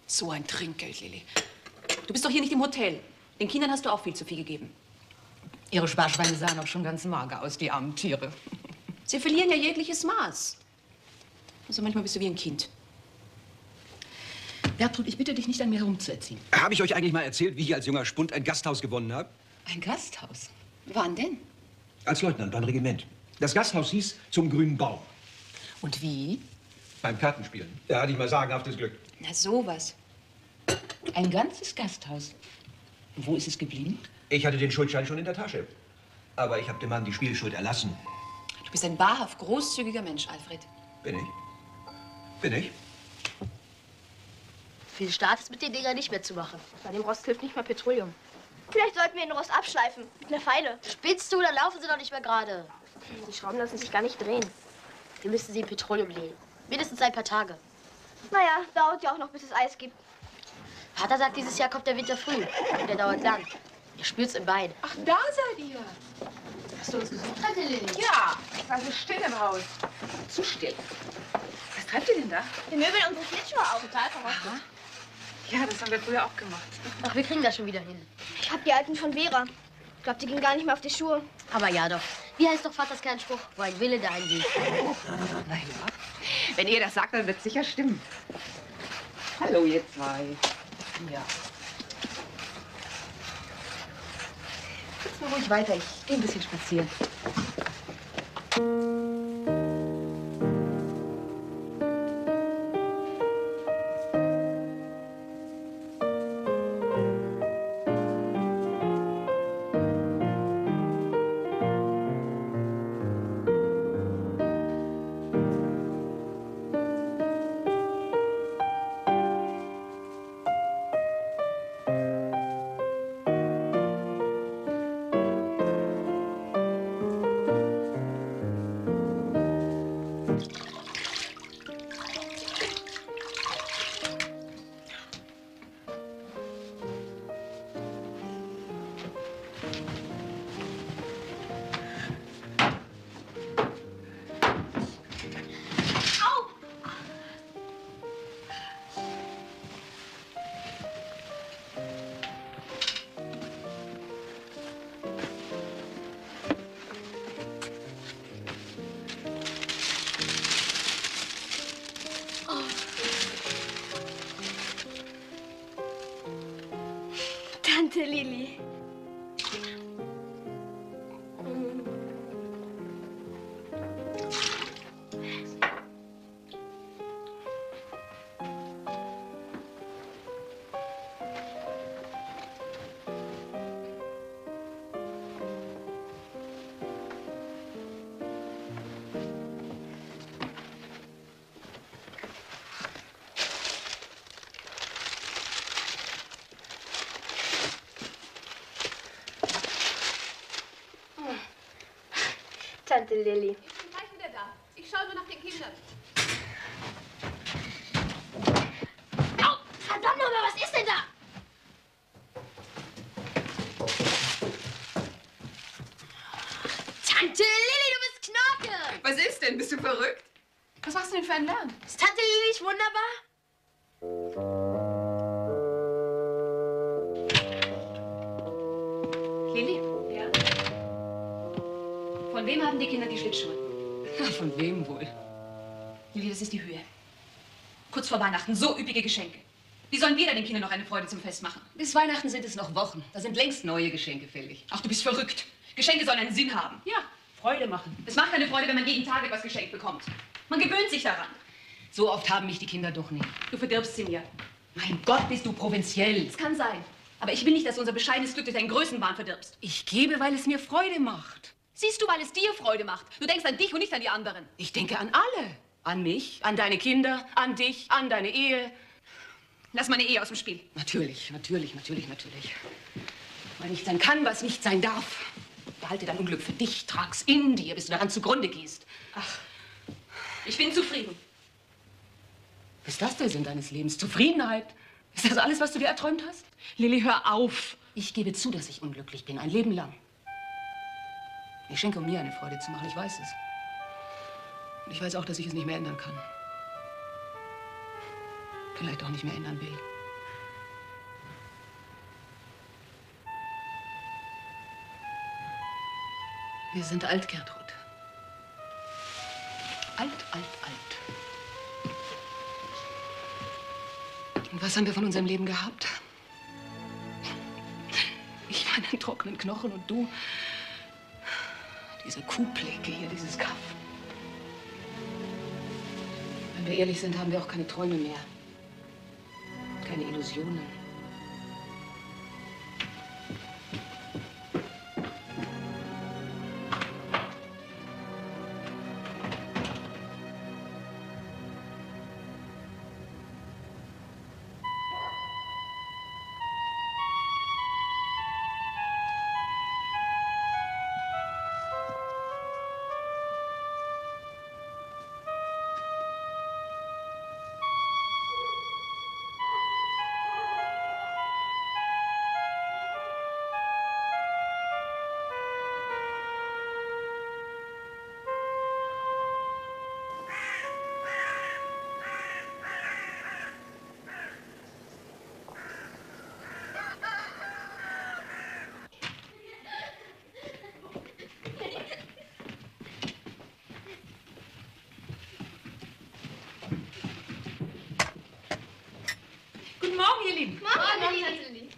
So ein Trinkgeld, Lilly. Du bist doch hier nicht im Hotel. Den Kindern hast du auch viel zu viel gegeben. Ihre Sparschweine sahen auch schon ganz mager aus, die armen Tiere. Sie verlieren ja jegliches Maß. Also manchmal bist du wie ein Kind. Gertrud, ich bitte dich nicht an mir herumzuerziehen. Habe ich euch eigentlich mal erzählt, wie ich als junger Spund ein Gasthaus gewonnen habe? Ein Gasthaus? Wann denn? Als Leutnant beim Regiment. Das Gasthaus hieß Zum grünen Baum. Und wie? Beim Kartenspielen. Da hatte ich mal sagenhaftes Glück. Na, sowas. Ein ganzes Gasthaus. Wo ist es geblieben? Ich hatte den Schuldschein schon in der Tasche. Aber ich habe dem Mann die Spielschuld erlassen. Du bist ein wahrhaft großzügiger Mensch, Alfred. Bin ich? Bin ich? Viel Start ist mit den Dingern nicht mehr zu machen. Bei dem Rost hilft nicht mal Petroleum. Vielleicht sollten wir den Rost abschleifen. Mit einer Feile. Spinnst du, dann laufen sie doch nicht mehr gerade. Die Schrauben lassen sich gar nicht drehen. Wir müssen sie in Petroleum legen. Mindestens ein paar Tage. Naja, dauert ja auch noch, bis es Eis gibt. Vater sagt, dieses Jahr kommt der Winter früh. Und der dauert lang. Ihr spürt's im Bein. Ach, da seid ihr. Hast du uns gesucht, Tante Lilly? Ja, es war so still im Haus. Zu still. Was treibt ihr denn da? Wir möbeln unsere Schlittschuhe auf. Total verrostet. Ja, das haben wir früher auch gemacht. Ach, wir kriegen das schon wieder hin. Ich hab die alten von Vera. Ich glaub, die gehen gar nicht mehr auf die Schuhe. Aber ja doch. Wie heißt doch Vaters Kernspruch? Wo ein Wille, da ein Weg. Na ja. Wenn ihr das sagt, dann wird es sicher stimmen. Hallo, ihr zwei. Ja. Jetzt mal ruhig weiter. Ich gehe ein bisschen spazieren. Tante Lilly. Ich bin gleich wieder da. Ich schaue nur nach den Kindern. Verdammt nochmal, was ist denn da? Tante Lilly, du bist Knorke! Was ist denn? Bist du verrückt? Was machst du denn für einen Lärm? Ist Tante Lilly nicht wunderbar? Kurz vor Weihnachten, so üppige Geschenke. Wie sollen wir da den Kindern noch eine Freude zum Fest machen? Bis Weihnachten sind es noch Wochen. Da sind längst neue Geschenke fällig. Ach, du bist verrückt. Geschenke sollen einen Sinn haben. Ja, Freude machen. Es macht keine Freude, wenn man jeden Tag etwas geschenkt bekommt. Man gewöhnt sich daran. So oft haben mich die Kinder doch nicht. Du verdirbst sie mir. Mein Gott, bist du provinziell. Es kann sein. Aber ich will nicht, dass du unser bescheidenes Glück durch deinen Größenwahn verdirbst. Ich gebe, weil es mir Freude macht. Siehst du, weil es dir Freude macht. Du denkst an dich und nicht an die anderen. Ich denke an alle. An mich, an deine Kinder, an dich, an deine Ehe. Lass meine Ehe aus dem Spiel. Natürlich, natürlich, natürlich, natürlich. Weil nicht sein kann, was nicht sein darf. Behalte dein Unglück für dich, trag's in dir, bis du daran zugrunde gehst. Ach, ich bin zufrieden. Ist das der Sinn deines Lebens? Zufriedenheit? Ist das alles, was du dir erträumt hast? Lilly, hör auf. Ich gebe zu, dass ich unglücklich bin, ein Leben lang. Ich schenke, um mir eine Freude zu machen, ich weiß es. Und ich weiß auch, dass ich es nicht mehr ändern kann. Vielleicht auch nicht mehr ändern will. Wir sind alt, Gertrud. Alt, alt, alt. Und was haben wir von unserem Leben gehabt? Ich meinen trockenen Knochen und du diese Kuhplecke hier, dieses Kaff. Wir ehrlich sind, haben wir auch keine Träume mehr. Keine Illusionen.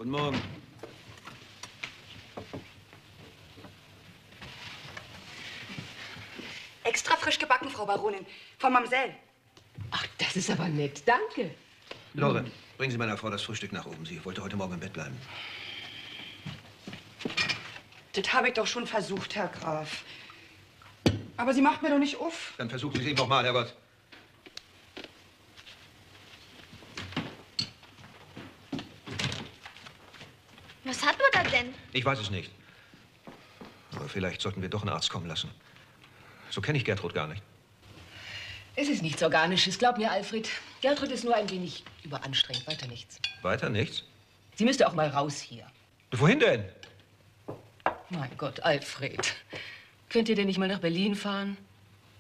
Guten Morgen. Extra frisch gebacken, Frau Baronin. Von Mamsell. Ach, das ist aber nett. Danke. Lore, bringen Sie meiner Frau das Frühstück nach oben. Sie wollte heute Morgen im Bett bleiben. Das habe ich doch schon versucht, Herr Graf. Aber sie macht mir doch nicht auf. Dann versuchen Sie es eben noch mal, Herrgott. Was hat man da denn? Ich weiß es nicht. Aber vielleicht sollten wir doch einen Arzt kommen lassen. So kenne ich Gertrud gar nicht. Es ist nichts Organisches, glaub mir, Alfred. Gertrud ist nur ein wenig überanstrengend, weiter nichts. Weiter nichts? Sie müsste auch mal raus hier. Wohin denn? Mein Gott, Alfred. Könnt ihr denn nicht mal nach Berlin fahren?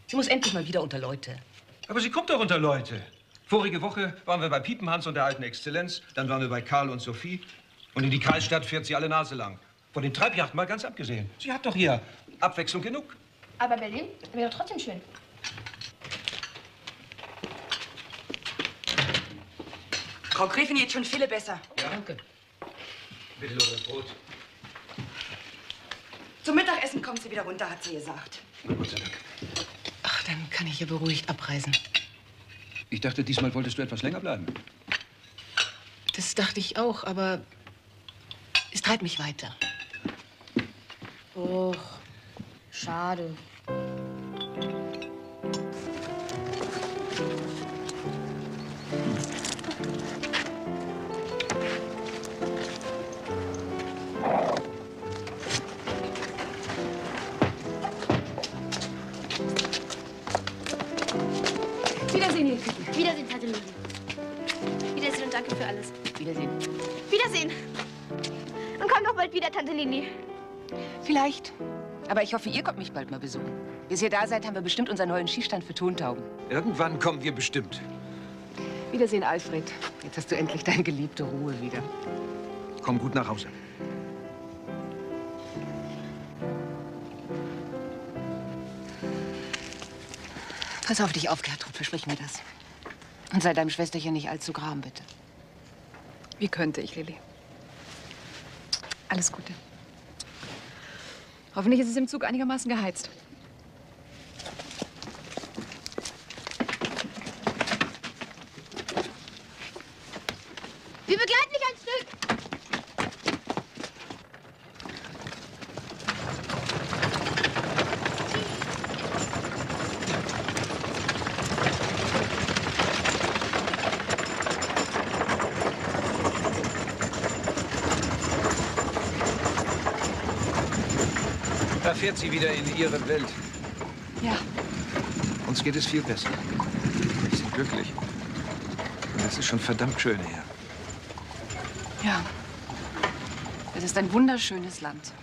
Sie muss endlich mal wieder unter Leute. Aber sie kommt doch unter Leute. Vorige Woche waren wir bei Piepenhans und der alten Exzellenz. Dann waren wir bei Karl und Sophie. Und in die Kreisstadt fährt sie alle Nase lang. Von den Treibjachten mal ganz abgesehen. Sie hat doch hier Abwechslung genug. Aber Berlin wäre doch trotzdem schön. Frau Gräfin geht schon viele besser. Danke. Bitte, das Brot. Zum Mittagessen kommt sie wieder runter, hat sie gesagt. Na, Gott sei Dank. Ach, dann kann ich ja beruhigt abreisen. Ich dachte, diesmal wolltest du etwas länger bleiben. Das dachte ich auch, aber es treibt mich weiter. Och, schade. Wiedersehen, ihr Küken. Wiedersehen, Tante Lili. Wiedersehen und danke für alles. Wiedersehen. Wiedersehen. Und komm doch bald wieder, Tante Lili. Vielleicht. Aber ich hoffe, ihr kommt mich bald mal besuchen. Bis ihr da seid, haben wir bestimmt unseren neuen Skistand für Tontauben. Irgendwann kommen wir bestimmt. Wiedersehen, Alfred. Jetzt hast du endlich deine geliebte Ruhe wieder. Komm gut nach Hause. Pass auf dich auf, Gertrud, versprich mir das. Und sei deinem Schwesterchen nicht allzu gram, bitte. Wie könnte ich, Lilly? Alles Gute. Hoffentlich ist es im Zug einigermaßen geheizt. Wir begleiten dich ein Stück. Da fährt sie wieder in ihre Welt. Ja. Uns geht es viel besser. Wir sind glücklich. Und das ist schon verdammt schön hier. Ja. Es ist ein wunderschönes Land.